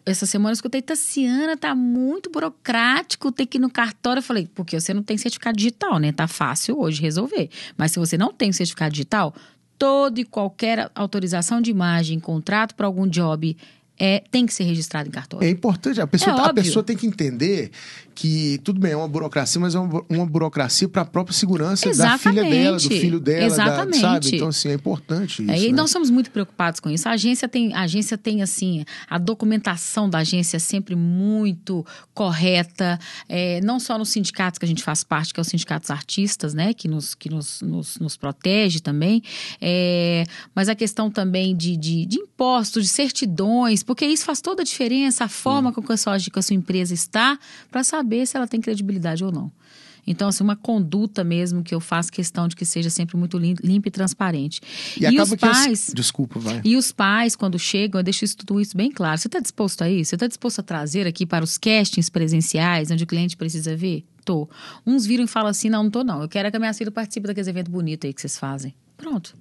essa semana eu escutei, Tassiana, tá muito burocrático, tem que ir no cartório. Eu falei, porque você não tem certificado digital, né? Tá fácil hoje resolver. Mas se você não tem certificado digital, toda e qualquer autorização de imagem, contrato para algum job, é, tem que ser registrado em cartório. É importante, a pessoa, É a óbvio. pessoa tem que entender que tudo bem, é uma burocracia, mas é uma, uma burocracia para a própria segurança da filha dela, do Exatamente. filho dela, da- Exatamente. sabe? Então, assim, é importante isso. É, e né? nós somos muito preocupados com isso. A agência tem, a agência tem assim, a documentação da agência é sempre muito correta, é, não só nos sindicatos que a gente faz parte, que é os sindicatos artistas, né, que nos, que nos, nos, nos protege também, é, mas a questão também de, de, de impostos, de certidões, porque isso faz toda a diferença, a forma com que a sua, que a sua empresa está, para saber se ela tem credibilidade ou não. Então, assim, uma conduta mesmo que eu faço questão de que seja sempre muito lim- limpa e transparente. E, E, os pais. Desculpa, vai. E os pais, quando chegam, eu deixo isso, tudo isso bem claro. Você está disposto a isso? Você está disposto a trazer aqui para os castings presenciais, onde o cliente precisa ver? Tô. Uns viram e falam assim: não, não tô, não. Eu quero que a minha filha participe daqueles eventos bonitos aí que vocês fazem. Pronto.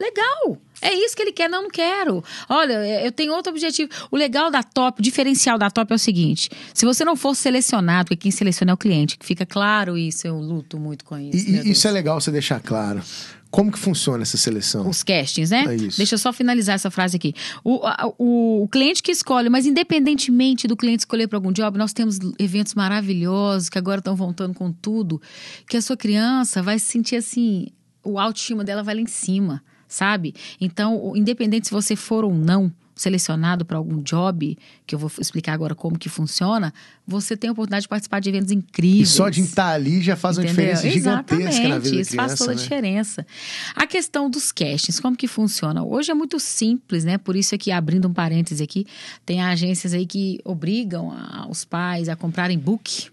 Legal! É isso que ele quer, não, não quero. Olha, é, eu tenho outro objetivo. O legal da top, o diferencial da top é o seguinte: se você não for selecionado, porque quem seleciona é o cliente, que fica claro isso, eu luto muito com isso. E, isso é legal você deixar claro. Como que funciona essa seleção? Os castings, né? É isso. Deixa eu só finalizar essa frase aqui. O, o, o cliente que escolhe, mas independentemente do cliente escolher para algum job, nós temos eventos maravilhosos que agora estão voltando com tudo, que a sua criança vai se sentir assim, o autoestima dela vai lá em cima, sabe? Então, independente se você for ou não selecionado para algum job, que eu vou explicar agora como que funciona, você tem a oportunidade de participar de eventos E incríveis. só de estar ali já faz uma Entendeu? diferença gigantesca na Exatamente, vida da isso faz criança, toda a né? diferença. A questão dos castings, como que funciona? Hoje é muito simples, né? Por isso aqui, abrindo um parêntese aqui, tem agências aí que obrigam a- os pais a comprarem book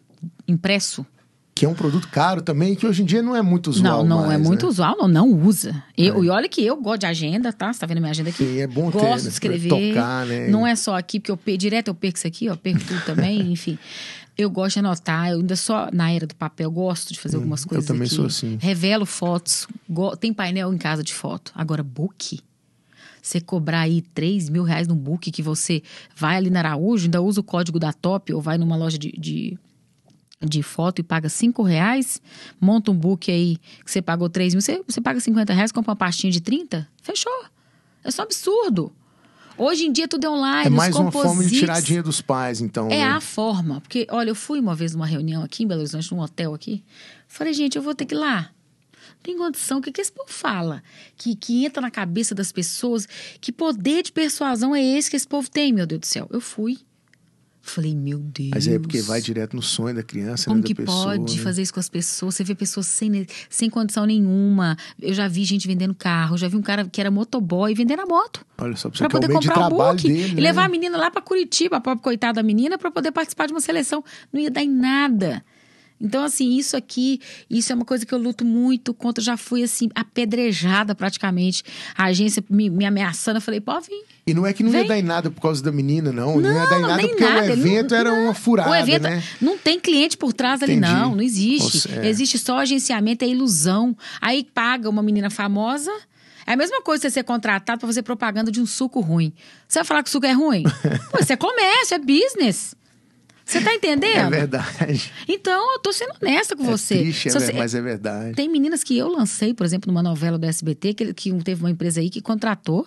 impresso. Que é um produto caro também, que hoje em dia não é muito usual não, não mais, é muito né? usual, não, não usa. Eu, E olha que eu gosto de agenda, tá? Você tá vendo minha agenda aqui? Sim, é bom ter, Gosto né? de escrever. tocar, né? Não é só aqui, porque eu perco, direto eu perco isso aqui, ó, perco tudo também, enfim. Eu gosto de anotar, eu ainda só na era do papel, gosto de fazer algumas eu coisas também aqui. sou assim. Revelo fotos, go- tem painel em casa de foto. Agora, book? Você cobrar aí 3 mil reais num book que você vai ali na Araújo, ainda usa o código da Top ou vai numa loja de, de, de foto e paga 5 reais, monta um book aí que você pagou 3 mil, você, você paga 50 reais, compra uma pastinha de 30, fechou. É só absurdo. Hoje em dia tudo é online. É mais uma forma de tirar dinheiro dos pais, então. é né? a forma. Porque, olha, eu fui uma vez numa reunião aqui em Belo Horizonte, num hotel aqui. Falei, gente, eu vou ter que ir lá. Não tem condição. O que, que esse povo fala? Que, que entra na cabeça das pessoas. Que poder de persuasão é esse que esse povo tem, meu Deus do céu? Eu fui. Falei, meu Deus. Mas é porque vai direto no sonho da criança, Como né, da que pessoa, pode né? fazer isso com as pessoas? Você vê pessoas sem, sem condição nenhuma. Eu já vi gente vendendo carro, já vi um cara que era motoboy vendendo a moto. Olha só, pra Pra é poder de comprar o trabalho book dele, e né? levar a menina lá pra Curitiba, a pobre coitada da menina, pra poder participar de uma seleção. Não ia dar em nada. Então, assim, isso aqui, isso é uma coisa que eu luto muito contra. Já fui, assim, apedrejada praticamente. A agência me, me ameaçando. Eu falei, pode vir. E não é que não ia Vem. dar em nada por causa da menina, não. Não, ia dar em nada porque nada, o evento não- era uma furada, o evento né? não tem cliente por trás ali, Entendi. não. Não existe. Nossa, é. Existe só agenciamento, é ilusão. Aí paga uma menina famosa. É a mesma coisa você ser contratado para fazer propaganda de um suco ruim. Você vai falar que o suco é ruim? Pô, isso é comércio, é business. Você tá É entendendo? verdade. Então, eu tô sendo honesta com É você. triste, é você- mas é verdade. Tem meninas que eu lancei, por exemplo, numa novela do SBT, que, que teve uma empresa aí que contratou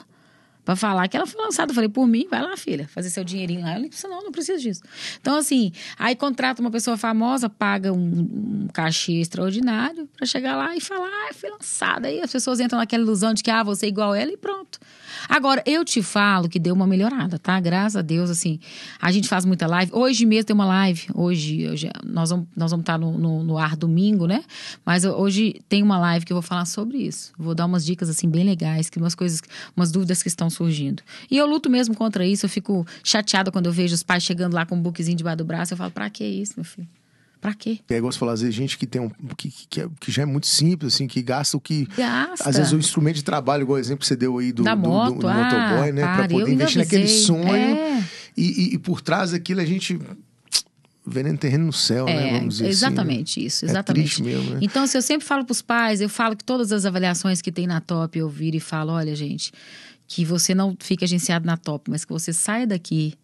pra falar que ela foi lançada. Eu falei, por mim, vai lá, filha, fazer seu dinheirinho lá. Ela disse, não, não preciso disso. Então, assim, aí contrata uma pessoa famosa, paga um, um cachê extraordinário pra chegar lá e falar, ah, fui lançada. Aí as pessoas entram naquela ilusão de que, ah, você é igual ela e pronto. Agora, eu te falo que deu uma melhorada, tá? Graças a Deus, assim, a gente faz muita live. Hoje mesmo tem uma live. Hoje, hoje nós vamos nós vamos estar no, no, no ar domingo, né? Mas hoje tem uma live que eu vou falar sobre isso. Vou dar umas dicas, assim, bem legais, que umas coisas, umas dúvidas que estão surgindo. E eu luto mesmo contra isso. Eu fico chateada quando eu vejo os pais chegando lá com um bookzinho debaixo do braço. Eu falo, pra que isso, meu filho? Pra quê? É igual você falou, às vezes gente que tem um. Que, que, é- que já é muito simples, assim, que gasta o que. Gasta. Às vezes o instrumento de trabalho, igual o exemplo que você deu aí do, da do, do- moto, do ah, motoboy, né? Pra para, eu poder investir naquele sonho. É. E, e- e por trás daquilo a gente. Vendendo terreno no céu, né? É, Vamos dizer assim, exatamente isso, É exatamente. triste mesmo, né? Então, se eu sempre falo para os pais, eu falo que todas as avaliações que tem na top, eu viro e falo, olha, gente, que você não fique agenciado na top, mas que você saia daqui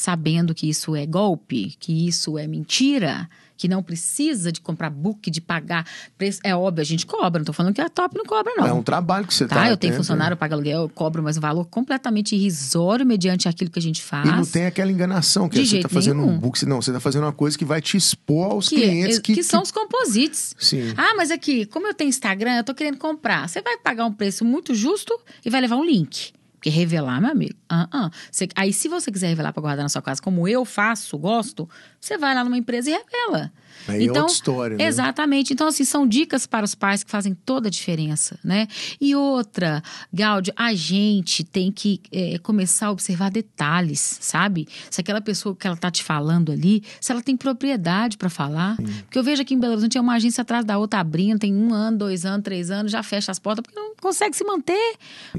sabendo que isso é golpe, que isso é mentira, que não precisa de comprar book, de pagar preço. É óbvio, a gente cobra, não tô falando que a top não cobra, não. É um trabalho que você tá. Tá, eu tenho funcionário, eu pago aluguel, eu cobro, mas um valor completamente irrisório mediante aquilo que a gente faz. E não tem aquela enganação que De você jeito tá fazendo um nenhum. book. Não, você tá fazendo uma coisa que vai te expor aos que, clientes que, que são os composites. Sim. Ah, mas aqui, como eu tenho Instagram, eu tô querendo comprar. Você vai pagar um preço muito justo e vai levar um link. Porque revelar, meu amigo. ah, ah. Você- aí, se você quiser revelar para guardar na sua casa, como eu faço, gosto, você vai lá numa empresa e revela. Aí é outra história, né? Exatamente. Então, assim, são dicas para os pais que fazem toda a diferença, né? E outra, Gáudio, a gente tem que eh, começar a observar detalhes, sabe? Se aquela pessoa que ela tá te falando ali, se ela tem propriedade para falar. Porque eu vejo aqui em Belo Horizonte é uma agência atrás da outra abrindo, tem um ano, dois anos, três anos, já fecha as portas porque não consegue se manter.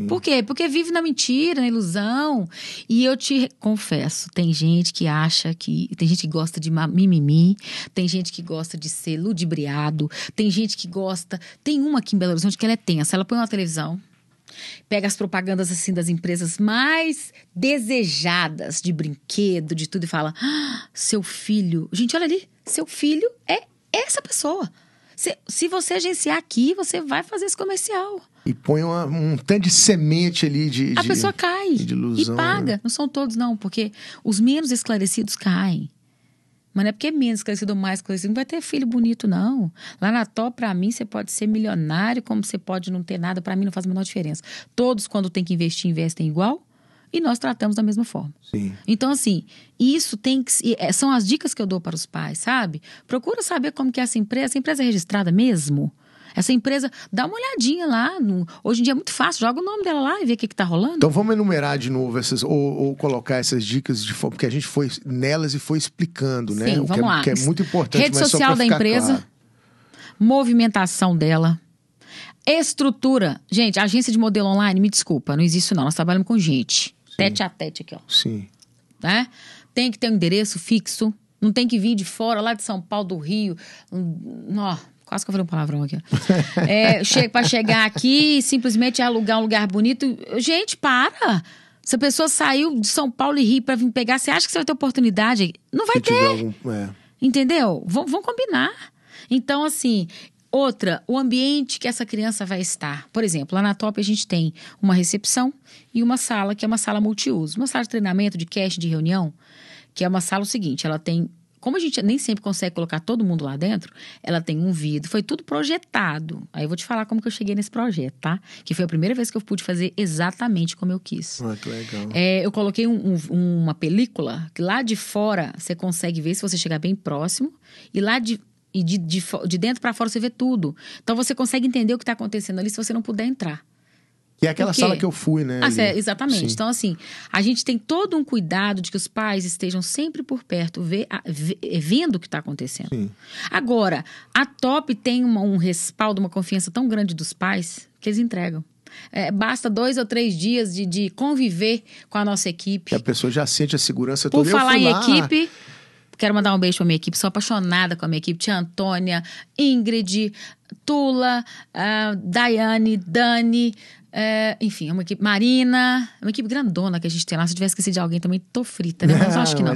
Por quê? Porque vive na mentira, na ilusão. E eu te confesso, tem gente que acha que. Tem gente que gosta de mimimi, tem gente que gosta de ser ludibriado, tem gente que gosta. Tem uma aqui em Belo Horizonte que ela é tensa. Ela põe uma televisão, pega as propagandas assim das empresas mais desejadas de brinquedo, de tudo, e fala: "Ah, seu filho. Gente, olha ali, seu filho é essa pessoa. Se, se você agenciar aqui, você vai fazer esse comercial. E põe uma- um tanto de semente ali de. A de- pessoa cai de ilusão, e paga. né? Não são todos, não, porque os menos esclarecidos caem. Mas não é porque é menos esclarecido ou mais esclarecido. Não vai ter filho bonito, não. Lá na top, pra mim, você pode ser milionário, como você pode não ter nada. Pra mim, não faz a menor diferença. Todos, quando tem que investir, investem igual. E nós tratamos da mesma forma. Sim. Então, assim, isso tem que. é, São as dicas que eu dou para os pais, sabe? Procura saber como que é essa empresa. Essa empresa é registrada mesmo? Essa empresa, dá uma olhadinha lá. no- hoje em dia é muito fácil, joga o nome dela lá e vê o que, que tá rolando. Então vamos enumerar de novo essas, ou, ou colocar essas dicas de forma, porque a gente foi nelas e foi explicando, né? Sim, o que vamos é, lá. que é muito importante. Rede social da empresa, claro. movimentação dela, estrutura. Gente, agência de modelo online, me desculpa, não existe isso não. Nós trabalhamos com gente. Tete a tete aqui, ó. Sim. né? Tem que ter um endereço fixo. Não tem que vir de fora, lá de São Paulo, do Rio. Hum, Ó, quase que eu falei um palavrão aqui. É, che para chegar aqui e simplesmente alugar um lugar bonito. Gente, para! Se a pessoa saiu de São Paulo e Rio para vir pegar, você acha que você vai ter oportunidade? Não vai Se ter. algum. É. Entendeu? Vão, vão combinar. Então, assim, outra, o ambiente que essa criança vai estar. Por exemplo, lá na Top a gente tem uma recepção e uma sala, que é uma sala multiuso. Uma sala de treinamento, de cash, de reunião, que é uma sala o seguinte, ela tem. Como a gente nem sempre consegue colocar todo mundo lá dentro, ela tem um vidro, foi tudo projetado. Aí eu vou te falar como que eu cheguei nesse projeto, tá? Que foi a primeira vez que eu pude fazer exatamente como eu quis. Ah, que legal. É, eu coloquei um- um- uma película que lá de fora você consegue ver se você chegar bem próximo. E lá de, e de, de, de dentro para fora você vê tudo. Então você consegue entender o que está acontecendo ali se você não puder entrar. Que é aquela Por quê? sala que eu fui, né? Ah, cé- exatamente. Sim. Então, assim, a gente tem todo um cuidado de que os pais estejam sempre por perto, vê- vê- vendo o que está acontecendo. Sim. Agora, a Top tem uma- um respaldo, uma confiança tão grande dos pais que eles entregam. É, basta dois ou três dias de, de conviver com a nossa equipe. Que a pessoa já sente a segurança Por toda. Eu falar em lá, equipe, quero mandar um beijo pra minha equipe. Sou apaixonada com a minha equipe. Tia Antônia, Ingrid, Tula, ah, Daiane, Dani. É, enfim, é uma equipe. Marina, é uma equipe grandona que a gente tem lá. Se eu tivesse esquecido de alguém também, tô frita, né? Mas eu acho que não.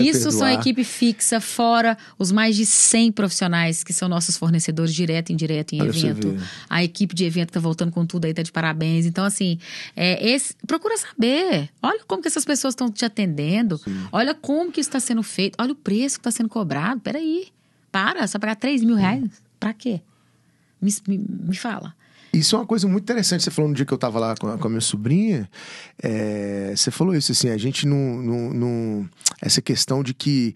Isso são perdoar. equipe fixa, fora os mais de 100 profissionais que são nossos fornecedores direto e indireto em Olha evento. A equipe de evento tá voltando com tudo aí, tá de parabéns. Então, assim, é, esse, procura saber. Olha como que essas pessoas estão te atendendo. Olha como que isso está sendo feito. Olha o preço que está sendo cobrado. Peraí. Para, só pagar 3 mil reais? Pra quê? Me, me, me fala. Isso é uma coisa muito interessante. Você falou no dia que eu tava lá com a, com a minha sobrinha. é, você falou isso, assim, a gente não. não, não- essa questão de que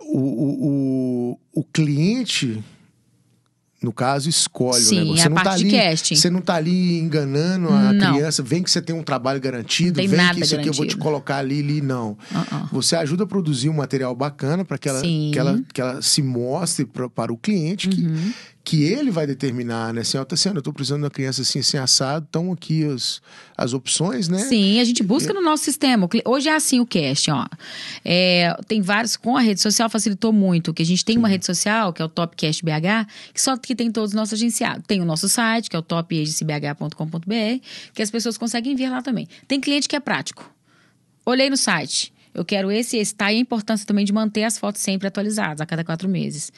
o, o, o, cliente no caso, escolhe Sim, o negócio. é a parte de casting. Você não tá ali enganando a Não. criança, vem que você tem um trabalho garantido, Não vem que isso aqui eu vou te garantido. colocar ali, ali, não. Uh-uh. Você ajuda a produzir um material bacana para que ela, Sim. que, ela, que ela se mostre pra, para o cliente Uhum. que ele vai determinar, né? Assim, ó, Tassiana, eu tô precisando de uma criança assim, assim, assado, estão aqui as, as opções, né? Sim, a gente busca no nosso sistema. Hoje é assim o casting, ó. É, tem vários, com a rede social facilitou muito, que a gente tem uma rede social, que é o Topcast BH, que só que tem todos os nossos agenciados. Tem o nosso site, que é o topagencybh.com.br, que as pessoas conseguem ver lá também. Tem cliente que é prático. Olhei no site. Eu quero esse e esse, tá? E a importância também de manter as fotos sempre atualizadas, a cada quatro meses.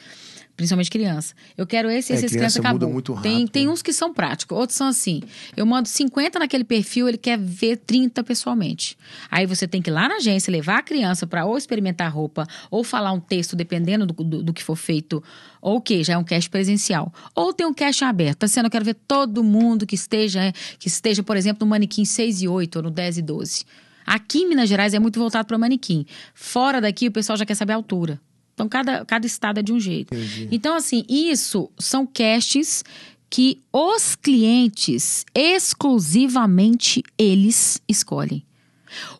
Principalmente criança. Eu quero esse, É, esse, esse, criança criança muda acabou. muito tem, rápido, tem né? uns que são práticos, outros são assim. Eu mando 50 naquele perfil, ele quer ver 30 pessoalmente. Aí você tem que ir lá na agência, levar a criança para ou experimentar roupa, ou falar um texto, dependendo do, do, do que for feito, ou o que já é um cast presencial. Ou tem um cast aberto. Sendo, eu quero ver todo mundo que esteja, que esteja, por exemplo, no manequim 6 e 8 ou no 10 e 12. Aqui em Minas Gerais é muito voltado para manequim. Fora daqui, o pessoal já quer saber a altura. Então, cada, cada estado é de um jeito. Entendi. Então, assim, isso são castings que os clientes, exclusivamente eles, escolhem.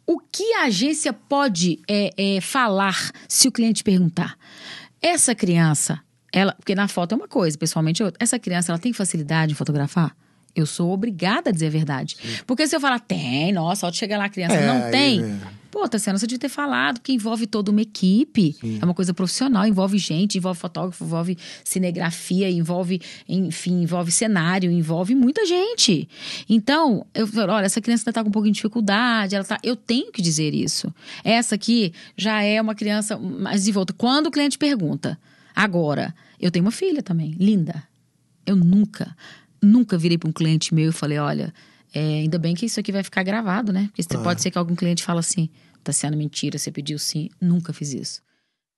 O que a agência pode é, é, falar se o cliente perguntar? Essa criança, ela, porque na foto é uma coisa, pessoalmente é outra. Essa criança, ela tem facilidade em fotografar? Eu sou obrigada a dizer a verdade. Porque se eu falar, tem, nossa, ao chegar lá a criança É, não tem. Pô, Tassiana, você devia ter falado, porque envolve toda uma equipe. É uma coisa profissional, envolve gente, envolve fotógrafo, envolve cinegrafia, envolve, enfim, envolve cenário, envolve muita gente. Então, eu falo, olha, essa criança ainda tá com um pouco de dificuldade, ela tá. Eu tenho que dizer isso. Essa aqui já é uma criança mais de volta. Quando o cliente pergunta, agora, eu tenho uma filha também, linda. Eu nunca, nunca virei para um cliente meu e falei, olha, é, ainda bem que isso aqui vai ficar gravado, né? Porque Claro. pode ser que algum cliente fale assim, tá sendo mentira, você pediu sim. Nunca fiz isso.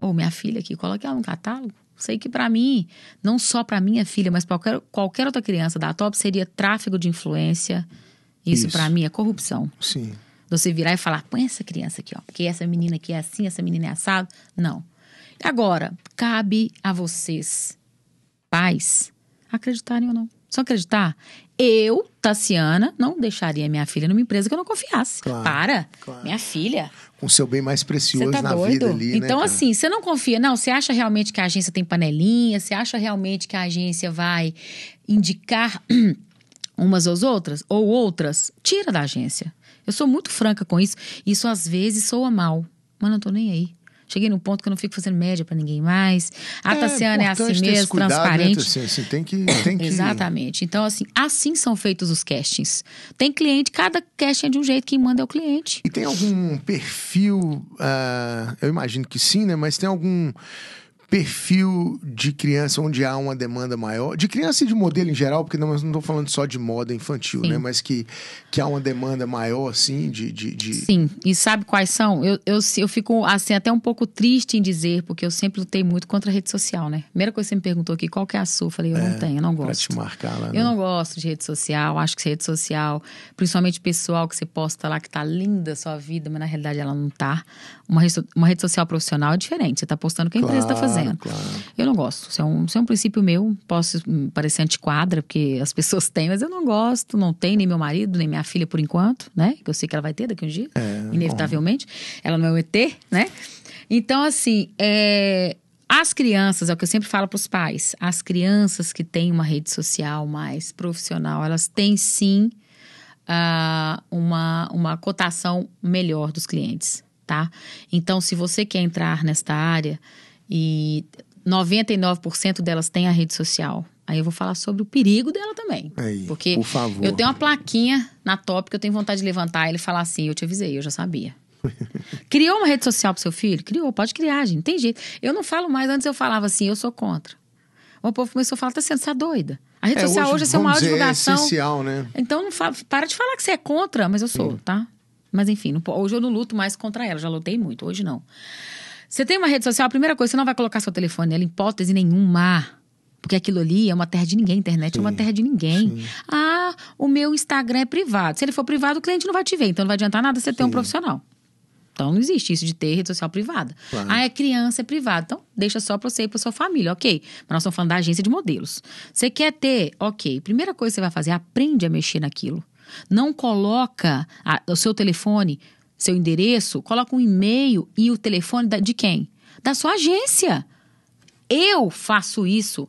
Ou minha filha aqui, coloque ela no catálogo. Sei que pra mim, não só pra minha filha, mas pra qualquer, qualquer outra criança da top seria tráfico de influência. Isso, Isso. pra mim é corrupção. Sim. Você virar e falar, põe essa criança aqui, ó, porque essa menina aqui é assim, essa menina é assado. Não. Agora, cabe a vocês, pais, acreditarem ou não. Só acreditar. Eu, Tassiana, não deixaria minha filha numa empresa que eu não confiasse. Claro, Para. claro. Minha filha. Com o seu bem mais precioso tá na doido? vida ali, né, então, cara? assim, você não confia. Não, você acha realmente que a agência tem panelinha? Você acha realmente que a agência vai indicar umas às outras? Ou outras? Tira da agência. Eu sou muito franca com isso. Isso às vezes soa mal. Mas não tô nem aí. Cheguei num ponto que eu não fico fazendo média pra ninguém mais. A Tassiana é assim mesmo, cuidado, né, transparente. Tassiana? Assim, tem que, tem que... Exatamente. Então, assim, assim são feitos os castings. Tem cliente, cada casting é de um jeito, quem manda é o cliente. E tem algum perfil, ah, eu imagino que sim, né? Mas tem algum perfil de criança onde há uma demanda maior? De criança e de modelo em geral, porque não, estou falando só de moda infantil, Sim. né? Mas que, que há uma demanda maior, assim, de... de, de- Sim, e sabe quais são? Eu, eu, eu fico, assim, até um pouco triste em dizer, porque eu sempre lutei muito contra a rede social, né? Primeira coisa que você me perguntou aqui, qual que é a sua? Eu falei, eu não tenho, eu não Pra gosto. te marcar lá, né? Eu não gosto de rede social, acho que rede social, principalmente pessoal que você posta lá que tá linda a sua vida, mas na realidade ela não tá. Uma rede, uma rede social profissional é diferente, você tá postando o que a empresa tá Claro, fazendo. Claro. Eu não gosto. Isso é, um, isso é um princípio meu. Posso parecer antiquadra, porque as pessoas têm, mas eu não gosto. Não tem nem meu marido, nem minha filha por enquanto, né? Que eu sei que ela vai ter daqui a um dia, É, inevitavelmente. Ela não é um ET, né? Então, assim, é, as crianças, é o que eu sempre falo para os pais, as crianças que têm uma rede social mais profissional, elas têm sim ah, uma, uma cotação melhor dos clientes, tá? Então, se você quer entrar nesta área e 99% delas têm a rede social, aí eu vou falar sobre o perigo dela também. Aí, porque por favor. eu tenho uma plaquinha na top que eu tenho vontade de levantar e ele falar assim: eu te avisei, eu já sabia. Criou uma rede social pro seu filho? Criou, pode criar, gente. Não tem jeito. Eu não falo mais, antes eu falava assim, eu sou contra. O povo começou a falar, tá sendo, você tá doida. A rede É, social hoje é seu maior dizer, divulgação. É essencial, né? Então não para de falar que você é contra, mas eu sou, tá? Mas enfim, não hoje eu não luto mais contra ela, já lutei muito, hoje não. Você tem uma rede social, a primeira coisa, você não vai colocar seu telefone nela, em hipótese nenhuma. Porque aquilo ali é uma terra de ninguém, a internet é uma Sim, terra de ninguém. Ah, o meu Instagram é privado. Se ele for privado, o cliente não vai te ver, então não vai adiantar nada você ter um Sim. profissional. Então não existe isso de ter rede social privada. Claro. Ah, é criança, é privada. Então deixa só para você e para sua família, ok. Mas nós estamos falando da agência de modelos. Você quer ter, ok. Primeira coisa que você vai fazer, aprende a mexer naquilo. Não coloca a- o seu telefone, seu endereço, coloca um e-mail e o telefone da- de quem? Da sua agência. Eu faço isso.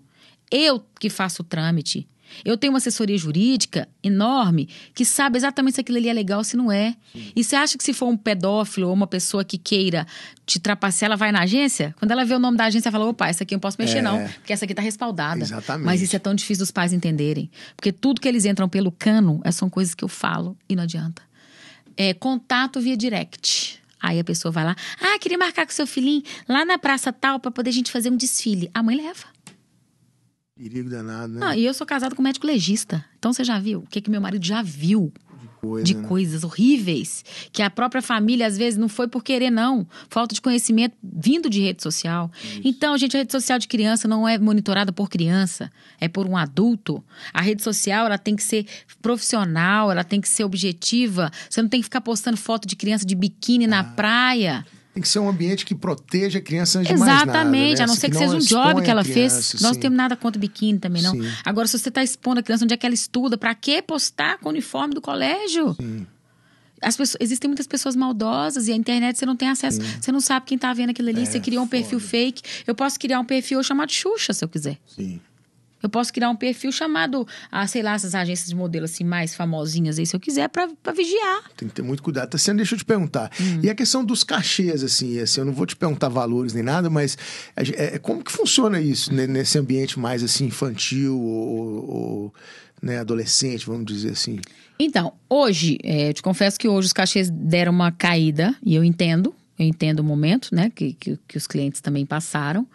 Eu que faço o trâmite. Eu tenho uma assessoria jurídica enorme que sabe exatamente se aquilo ali é legal ou se não é. E você acha que se for um pedófilo ou uma pessoa que queira te trapacear, ela vai na agência? Quando ela vê o nome da agência, ela fala: opa, essa aqui eu não posso mexer, É. não. Porque essa aqui tá respaldada. Exatamente. Mas isso é tão difícil dos pais entenderem. Porque tudo que eles entram pelo cano é- são coisas que eu falo e não adianta. É, contato via direct. Aí a pessoa vai lá, ah, queria marcar com seu filhinho lá na praça tal para poder a gente fazer um desfile. A mãe leva. Perigo danado, né? Não, e eu sou casada com um médico legista. Então você já viu? O que, que meu marido já viu Coisa, de né? coisas horríveis? Que a própria família, às vezes, não foi por querer, não. Falta de conhecimento vindo de rede social. Então, gente, a rede social de criança não é monitorada por criança, é por um adulto. A rede social, ela tem que ser profissional, ela tem que ser objetiva. Você não tem que ficar postando foto de criança de biquíni Ah. na praia. Tem que ser um ambiente que proteja a criança antes de mais nada, Exatamente, né? a não Assim, ser que, não seja um job que ela criança, fez. Nós não sim. temos nada contra biquíni também, não. Sim. Agora, se você está expondo a criança onde é que ela estuda, para que postar com o uniforme do colégio? As pessoas, existem muitas pessoas maldosas e a internet você não tem acesso. Você não sabe quem tá vendo aquilo ali. você criou um perfil fake. Eu posso criar um perfil chamado Xuxa, se eu quiser. Sim. Eu posso criar um perfil chamado, ah, sei lá, essas agências de modelo assim mais famosinhas aí, se eu quiser, pra vigiar. Tem que ter muito cuidado. Tassiano, deixa eu te perguntar. Hum. E a questão dos cachês, assim, assim, eu não vou te perguntar valores nem nada, mas é, é, como que funciona isso né, nesse ambiente mais assim infantil ou, ou, né, adolescente, vamos dizer assim? Então, hoje, é, eu te confesso que hoje os cachês deram uma caída, e eu entendo, eu entendo o momento, né, que, que, que os clientes também passaram.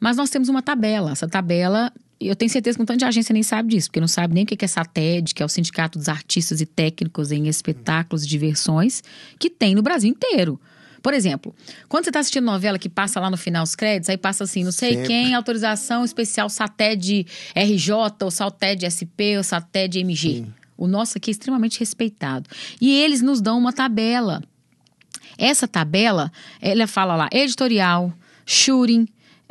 Mas nós temos uma tabela. Essa tabela, eu tenho certeza que um tanto de agência nem sabe disso, porque não sabe nem o que é SATED, que é o Sindicato dos Artistas e Técnicos em Espetáculos e Diversões, que tem no Brasil inteiro. Por exemplo, quando você está assistindo novela que passa lá no final os créditos, aí passa assim, não sei Sempre. quem, autorização especial SATED RJ, ou SATED SP, ou SATED MG. O nosso aqui é extremamente respeitado. E eles nos dão uma tabela. Essa tabela, ela fala lá, editorial, shooting,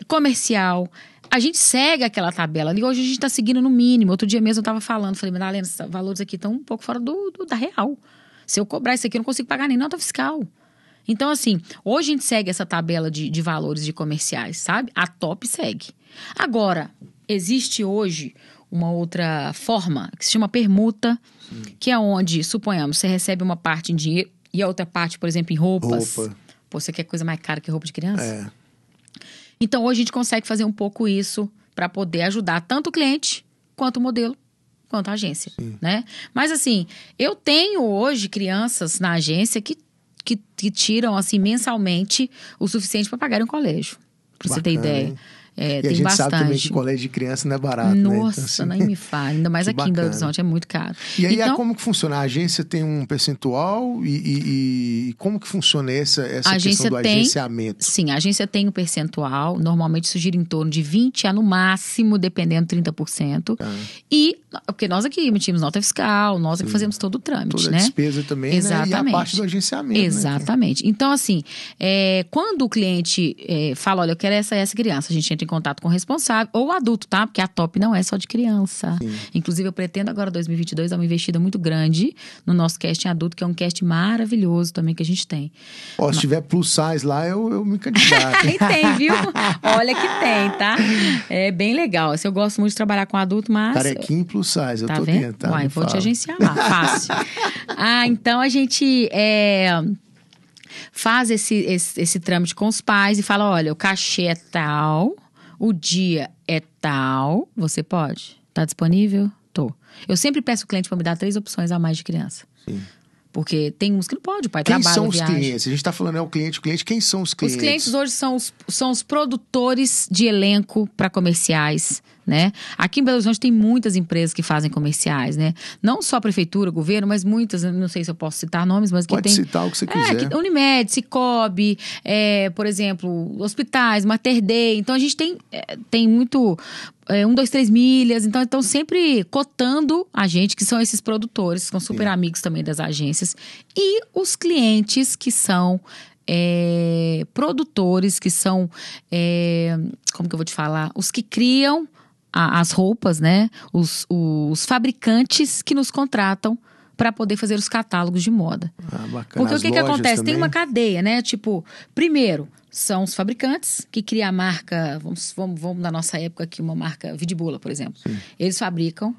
comercial. A gente segue aquela tabela ali. Hoje a gente está seguindo no mínimo. Outro dia mesmo eu estava falando, falei, Madalena, esses valores aqui estão um pouco fora do, do- da real. Se eu cobrar isso aqui, eu não consigo pagar nem nota fiscal. Então, assim, hoje a gente segue essa tabela de, de valores de comerciais, sabe? A top segue. Agora, existe hoje uma outra forma que se chama permuta, que é onde, suponhamos, você recebe uma parte em dinheiro e a outra parte, por exemplo, em roupas. Roupa. Pô, você quer coisa mais cara que roupa de criança? É. Então, hoje a gente consegue fazer um pouco isso para poder ajudar tanto o cliente quanto o modelo, quanto a agência, né? Mas assim, eu tenho hoje crianças na agência que, que, que tiram assim mensalmente o suficiente para pagar um colégio. Pra você ter Bacana, ideia. hein? É, e tem a gente bastante. sabe também que colégio de criança não é barato, né? Então, Nossa, assim, nem me fala. Ainda mais aqui em Belo bacana. Horizonte, é muito caro. E aí, então, é como que funciona? A agência tem um percentual e, e- e como que funciona essa, essa A questão agência do tem- agenciamento? Sim, a agência tem um percentual, normalmente isso gira em torno de 20% a no máximo, dependendo, 30%. Tá. E, porque nós aqui emitimos nota fiscal, nós é que fazemos todo o trâmite, Toda a né? despesa também, né? E a Exatamente. parte do agenciamento, né? Exatamente. Então, assim, é, quando o cliente é, fala, olha, eu quero essa essa criança, a gente entra em contato com o responsável, ou o adulto, tá? Porque a top não é só de criança. Inclusive, eu pretendo agora, 2022, dar uma investida muito grande no nosso casting adulto, que é um casting maravilhoso também que a gente tem. Ó, se tiver plus size lá, eu, eu me candidato. Aí tem, viu? Olha que tem, tá? É bem legal. Assim, eu gosto muito de trabalhar com adulto, mas. Carequinho plus size, eu Tá tô vendo? dentro, tá? Uai, vou te fala. agenciar lá, fácil. ah, então a gente é, faz esse, esse, esse trâmite com os pais e fala: olha, o cachê é tal, o dia é tal, você pode? Tá disponível? Tô. Eu sempre peço o cliente para me dar três opções a mais de criança. Porque tem uns que não pode, o pai Quem trabalha, são os clientes? A gente tá falando é o cliente, o cliente, quem são os clientes? Os clientes hoje são os, são os produtores de elenco para comerciais, né? Aqui em Belo Horizonte tem muitas empresas que fazem comerciais, né? Não só a prefeitura, governo, mas muitas, não sei se eu posso citar nomes, mas que Pode tem... citar o que você É, quiser. que, Unimed, Cicobi, é, por exemplo, hospitais, Mater Dei. Então a gente tem, é, tem muito. É, um, dois, três milhas. Então, estão sempre cotando a gente, que são esses produtores, que são super amigos também das agências. E os clientes que são é, produtores que são, é, como que eu vou te falar, os que criam a, as roupas, né? Os, os fabricantes que nos contratam para poder fazer os catálogos de moda. Ah, bacana. Porque As o que, que acontece? Tem também? uma cadeia, né? Tipo, primeiro, são os fabricantes que criam a marca, vamos, vamos, vamos na nossa época aqui, uma marca Vidibula, por exemplo. Eles fabricam,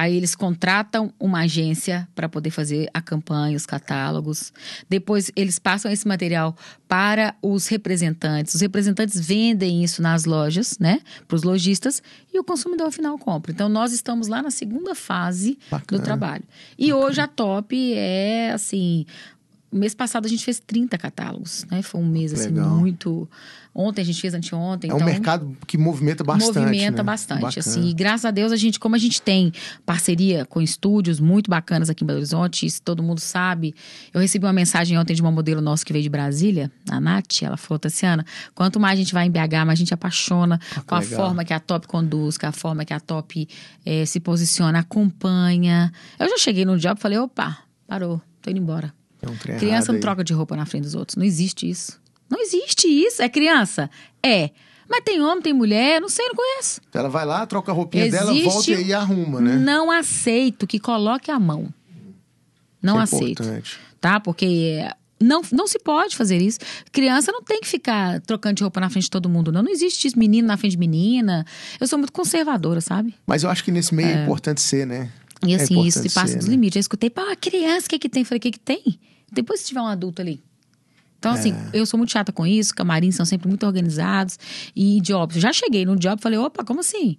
aí eles contratam uma agência para poder fazer a campanha, os catálogos. Depois eles passam esse material para os representantes. Os representantes vendem isso nas lojas, né? Para os lojistas e o consumidor final compra. Então nós estamos lá na segunda fase Bacana. do trabalho. E hoje a Top é assim. Mês passado a gente fez 30 catálogos, né? Foi um mês assim Legal. muito. Ontem a gente fez anteontem. É um então, mercado que movimenta bastante. movimenta né? bastante, Bacana. assim. E graças a Deus a gente, como a gente tem parceria com estúdios muito bacanas aqui em Belo Horizonte, isso todo mundo sabe. Eu recebi uma mensagem ontem de uma modelo nossa que veio de Brasília, a Nath, ela falou, Tassiana, quanto mais a gente vai em BH, mais a gente apaixona com a Ah, legal. forma que a Top conduz, com a forma que a Top eh, se posiciona, acompanha. Eu já cheguei no job e falei, opa, parou, tô indo embora. É um Criança não aí. troca de roupa na frente dos outros. Não existe isso. Não existe isso. É criança? É. Mas tem homem, tem mulher, não sei, não conheço. Ela vai lá, troca a roupinha dela, Existe- volta e arruma, né? Não aceito que coloque a mão. Não é aceito. importante. Tá? Porque não, não se pode fazer isso. Criança não tem que ficar trocando de roupa na frente de todo mundo, não. Não existe isso, menino na frente de menina. Eu sou muito conservadora, sabe? Mas eu acho que nesse meio é, importante ser, né? E É assim, isso importante se passa dos né? limites. Eu escutei, pá, criança, o que que tem? Falei, o que que tem? Depois se tiver um adulto ali. Então, assim, É. eu sou muito chata com isso, camarins são sempre muito organizados. E jobs, eu já cheguei no job e falei, opa, como assim?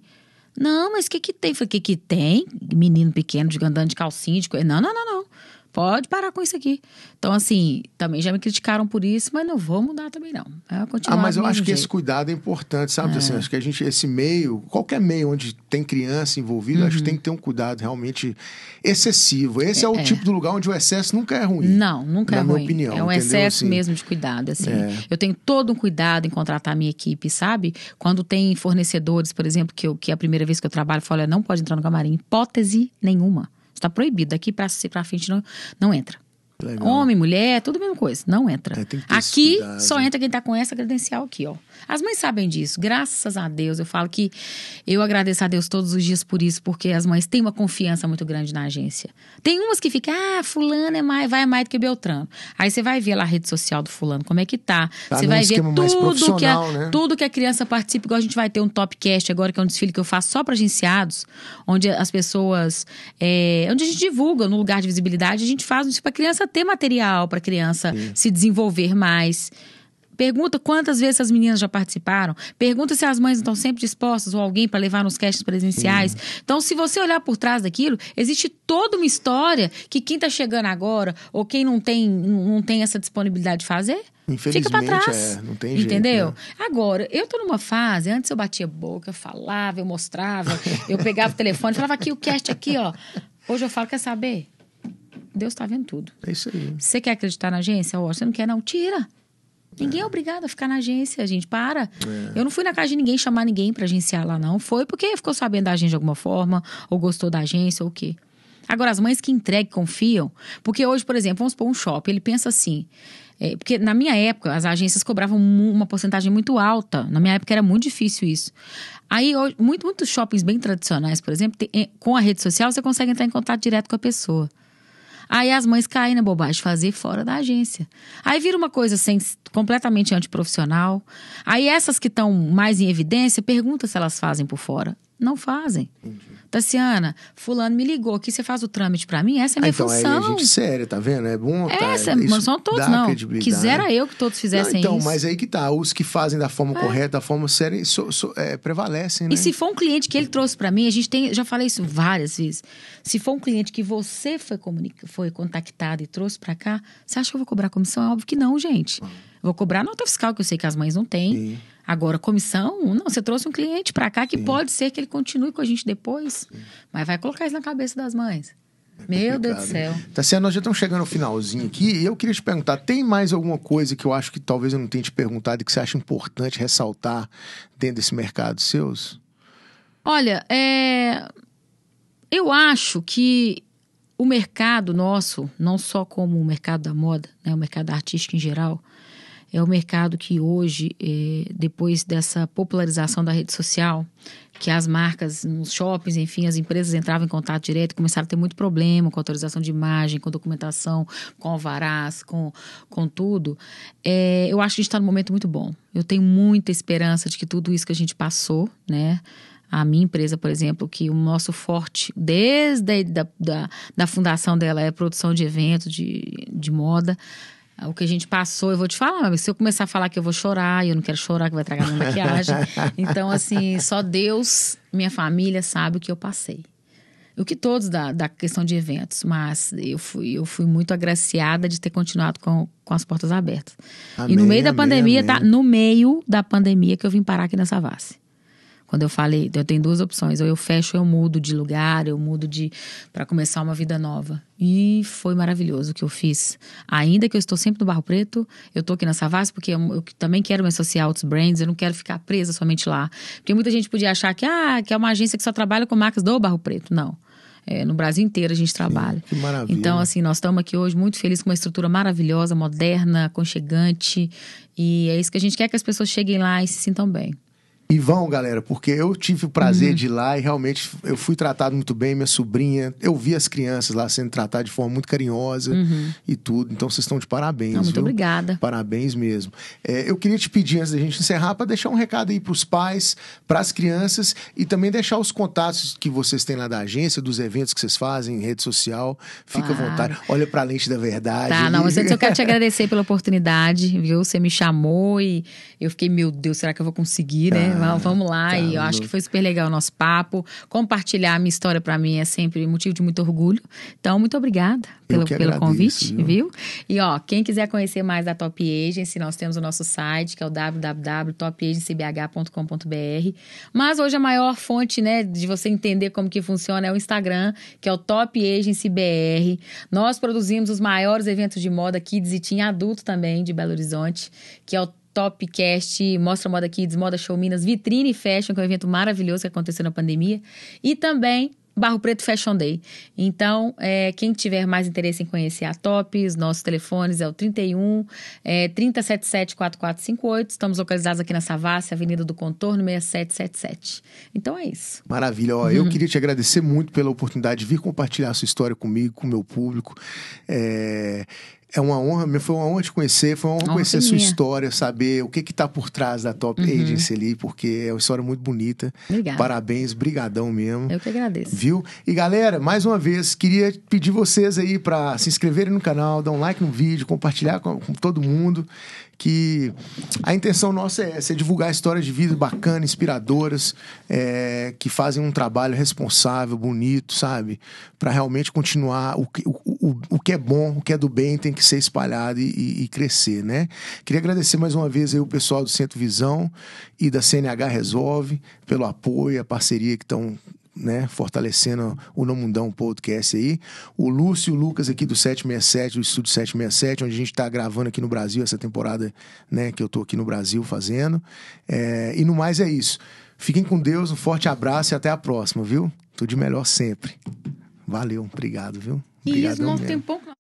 Não, mas o que que tem? Falei, o que que tem? Menino pequeno, de andando de calcinha, de coisa. Não, não, não, não. Pode parar com isso aqui. Então, assim, também já me criticaram por isso, mas não vou mudar também, não. Ah, continuar mas do eu acho mesmo que esse jeito. cuidado é importante, sabe? Assim, acho que a gente, esse meio, qualquer meio onde tem criança envolvida, acho que tem que ter um cuidado realmente excessivo. Esse é, o Uhum. É. tipo do lugar onde o excesso nunca é ruim. Não, nunca Na é minha ruim. opinião, é um entendeu? excesso Assim, mesmo de cuidado, assim. É. Eu tenho todo um cuidado em contratar a minha equipe, sabe? Quando tem fornecedores, por exemplo, que, eu, que é a primeira vez que eu trabalho, eu falo, olha, não pode entrar no camarim, hipótese nenhuma. Está proibido. Daqui pra frente não, não entra. Legal. Homem, mulher, tudo a mesma coisa. Não entra. É, aqui só entra quem tá com essa credencial aqui, ó. As mães sabem disso. Graças a Deus. Eu falo que eu agradeço a Deus todos os dias por isso, porque as mães têm uma confiança muito grande na agência. Tem umas que ficam, ah, fulano é mais, vai mais do que Beltrano. Aí você vai ver lá a rede social do fulano, como é que tá. Tá você vai ver tudo que, a, né? tudo que a criança participa, igual a gente vai ter um Topcast agora, que é um desfile que eu faço só para agenciados, onde as pessoas. é, onde a gente divulga no lugar de visibilidade, a gente faz isso para criança ter material, para criança se desenvolver mais. Pergunta quantas vezes as meninas já participaram. Pergunta se as mães estão sempre dispostas ou alguém para levar nos castings presenciais. Então, se você olhar por trás daquilo, existe toda uma história que quem está chegando agora ou quem não tem, não tem essa disponibilidade de fazer, fica para Infelizmente, trás. é, não tem jeito, Entendeu? né? Agora, eu tô numa fase, antes eu batia boca, eu falava, eu mostrava, eu pegava o telefone, falava aqui o cast aqui, ó. Hoje eu falo, quer saber? Deus tá vendo tudo. É isso aí. Você quer acreditar na agência? Ó, você não quer, não? Tira. Ninguém é. obrigado a ficar na agência, gente. Para. É. Eu não fui na casa de ninguém chamar ninguém pra agenciar lá, não. Foi porque ficou sabendo da agência de alguma forma, ou gostou da agência, ou o quê. Agora, as mães que entregam, confiam. Porque hoje, por exemplo, vamos pôr um shopping, ele pensa assim. é, porque na minha época, as agências cobravam uma porcentagem muito alta. Na minha época era muito difícil isso. Aí, hoje, muito, muitos shoppings bem tradicionais, por exemplo, tem- é, com a rede social, você consegue entrar em contato direto com a pessoa. Aí as mães caem na bobagem de fazer fora da agência. Aí vira uma coisa sem, completamente antiprofissional. Aí essas que estão mais em evidência, pergunta se elas fazem por fora. Não fazem. Tassiana, fulano me ligou aqui, você faz o trâmite pra mim? Essa é a Ah, minha então, aí função. a gente séria, tá vendo? É bom. tá, Essa, isso não são todos, não. Quisera eu que todos fizessem Não, então, isso. É. mas aí que tá. Os que fazem da forma correta, da forma séria, so- so- é, prevalecem, né? E se for um cliente que ele trouxe pra mim, a gente tem, já falei isso várias vezes. Se for um cliente que você foi, comunica, foi contactado e trouxe pra cá, você acha que eu vou cobrar comissão? É óbvio que não, gente. Eu vou cobrar nota fiscal, que eu sei que as mães não têm. Sim. Agora, comissão, não, você trouxe um cliente pra cá que pode ser que ele continue com a gente depois, mas vai colocar isso na cabeça das mães. Meu Deus do céu. Tá certo, nós já estamos chegando ao finalzinho aqui e eu queria te perguntar: tem mais alguma coisa que eu acho que talvez eu não tenha te perguntado e que você acha importante ressaltar dentro desse mercado seus? Olha, é, eu acho que o mercado nosso, não só como o mercado da moda, né, o mercado artístico em geral, É o mercado que hoje, é, depois dessa popularização da rede social, que as marcas nos shoppings, enfim, as empresas entravam em contato direto, começaram a ter muito problema com autorização de imagem, com documentação, com alvarás, com, com tudo. É, eu acho que a gente está num momento muito bom. Eu tenho muita esperança de que tudo isso que a gente passou, né? A minha empresa, por exemplo, que o nosso forte, desde a, da, da, da fundação dela, é produção de eventos, de, de moda. O que a gente passou, eu vou te falar, mas se eu começar a falar que eu vou chorar, e eu não quero chorar, que vai tragar minha maquiagem. então, assim, só Deus, minha família, sabe o que eu passei. O que todos da, da questão de eventos, mas eu fui, eu fui muito agraciada de ter continuado com, com as portas abertas. Amém, e no meio da pandemia, tá? No meio da pandemia que eu vim parar aqui na Savassi. Quando eu falei, eu tenho duas opções, ou eu fecho, ou eu mudo de lugar, eu mudo de para começar uma vida nova. E foi maravilhoso o que eu fiz. Ainda que eu estou sempre no Barro Preto, eu estou aqui na Savassi porque eu, eu, também quero me associar a outros brands, eu não quero ficar presa somente lá. Porque muita gente podia achar que ah, que é uma agência que só trabalha com marcas do Barro Preto. Não. É, no Brasil inteiro a gente trabalha. Sim, que maravilha. Então, assim, nós estamos aqui hoje muito felizes com uma estrutura maravilhosa, moderna, aconchegante. E é isso que a gente quer que as pessoas cheguem lá e se sintam bem. E vão, galera, porque eu tive o prazer uhum. de ir lá e realmente eu fui tratado muito bem, minha sobrinha. Eu vi as crianças lá sendo tratadas de forma muito carinhosa uhum. e tudo. Então vocês estão de parabéns. Não, muito viu? obrigada. Parabéns mesmo. É, eu queria te pedir, antes da gente encerrar, para deixar um recado aí para os pais, para as crianças e também deixar os contatos que vocês têm lá da agência, dos eventos que vocês fazem, em rede social. Fica claro. à vontade. Olha para a lente da verdade. Tá, não, mas antes eu quero te agradecer pela oportunidade, viu? Você me chamou e eu fiquei, meu Deus, será que eu vou conseguir, né? Ah, vamos lá. Tá, e eu acho que foi super legal o nosso papo. Compartilhar a minha história para mim é sempre motivo de muito orgulho. Então, muito obrigada pelo, pelo agradeço, convite, viu? viu? E ó, quem quiser conhecer mais da Top Agency, nós temos o nosso site, que é o www.topagencybh.com.br. Mas hoje a maior fonte, né, de você entender como que funciona é o Instagram, que é o Top Agency BR. Nós produzimos os maiores eventos de moda kids e teen adulto também de Belo Horizonte, que é o Topcast, Mostra Moda Kids, Moda Show Minas, Vitrine Fashion, que é um evento maravilhoso que aconteceu na pandemia. E também Barro Preto Fashion Day. Então, é, quem tiver mais interesse em conhecer a Top, os nossos telefones é o 31 é, 3077 4458. Estamos localizados aqui na Savassi, Avenida do Contorno, 6777. Então é isso. Maravilha. Ó, uhum. Eu queria te agradecer muito pela oportunidade de vir compartilhar a sua história comigo, com o meu público. É é uma honra, foi uma honra te conhecer, foi uma honra, honra conhecer a sua história, saber o que está por trás da Top uhum. Agency ali, porque é uma história muito bonita. Obrigada. Parabéns, brigadão mesmo. Eu que agradeço. Viu? E galera, mais uma vez, queria pedir vocês aí para se inscreverem no canal, dar um like no vídeo, compartilhar com, com todo mundo que a intenção nossa é essa, é divulgar histórias de vida bacanas, inspiradoras, é, que fazem um trabalho responsável, bonito, sabe? Para realmente continuar o que, o, o, o que é bom, o que é do bem tem que ser espalhado e, e, e crescer, né? Queria agradecer mais uma vez aí o pessoal do Centro Visão e da CNH Resolve pelo apoio, a parceria que estão né, fortalecendo o No Mundão Podcast aí. O Lúcio e o Lucas aqui do 767, do Estúdio 767, onde a gente está gravando aqui no Brasil essa temporada, né, que eu tô aqui no Brasil fazendo. É, e no mais é isso. Fiquem com Deus, um forte abraço e até a próxima, viu? Tudo de melhor sempre. Valeu, obrigado, viu? Obrigadão e isso, não tem pouco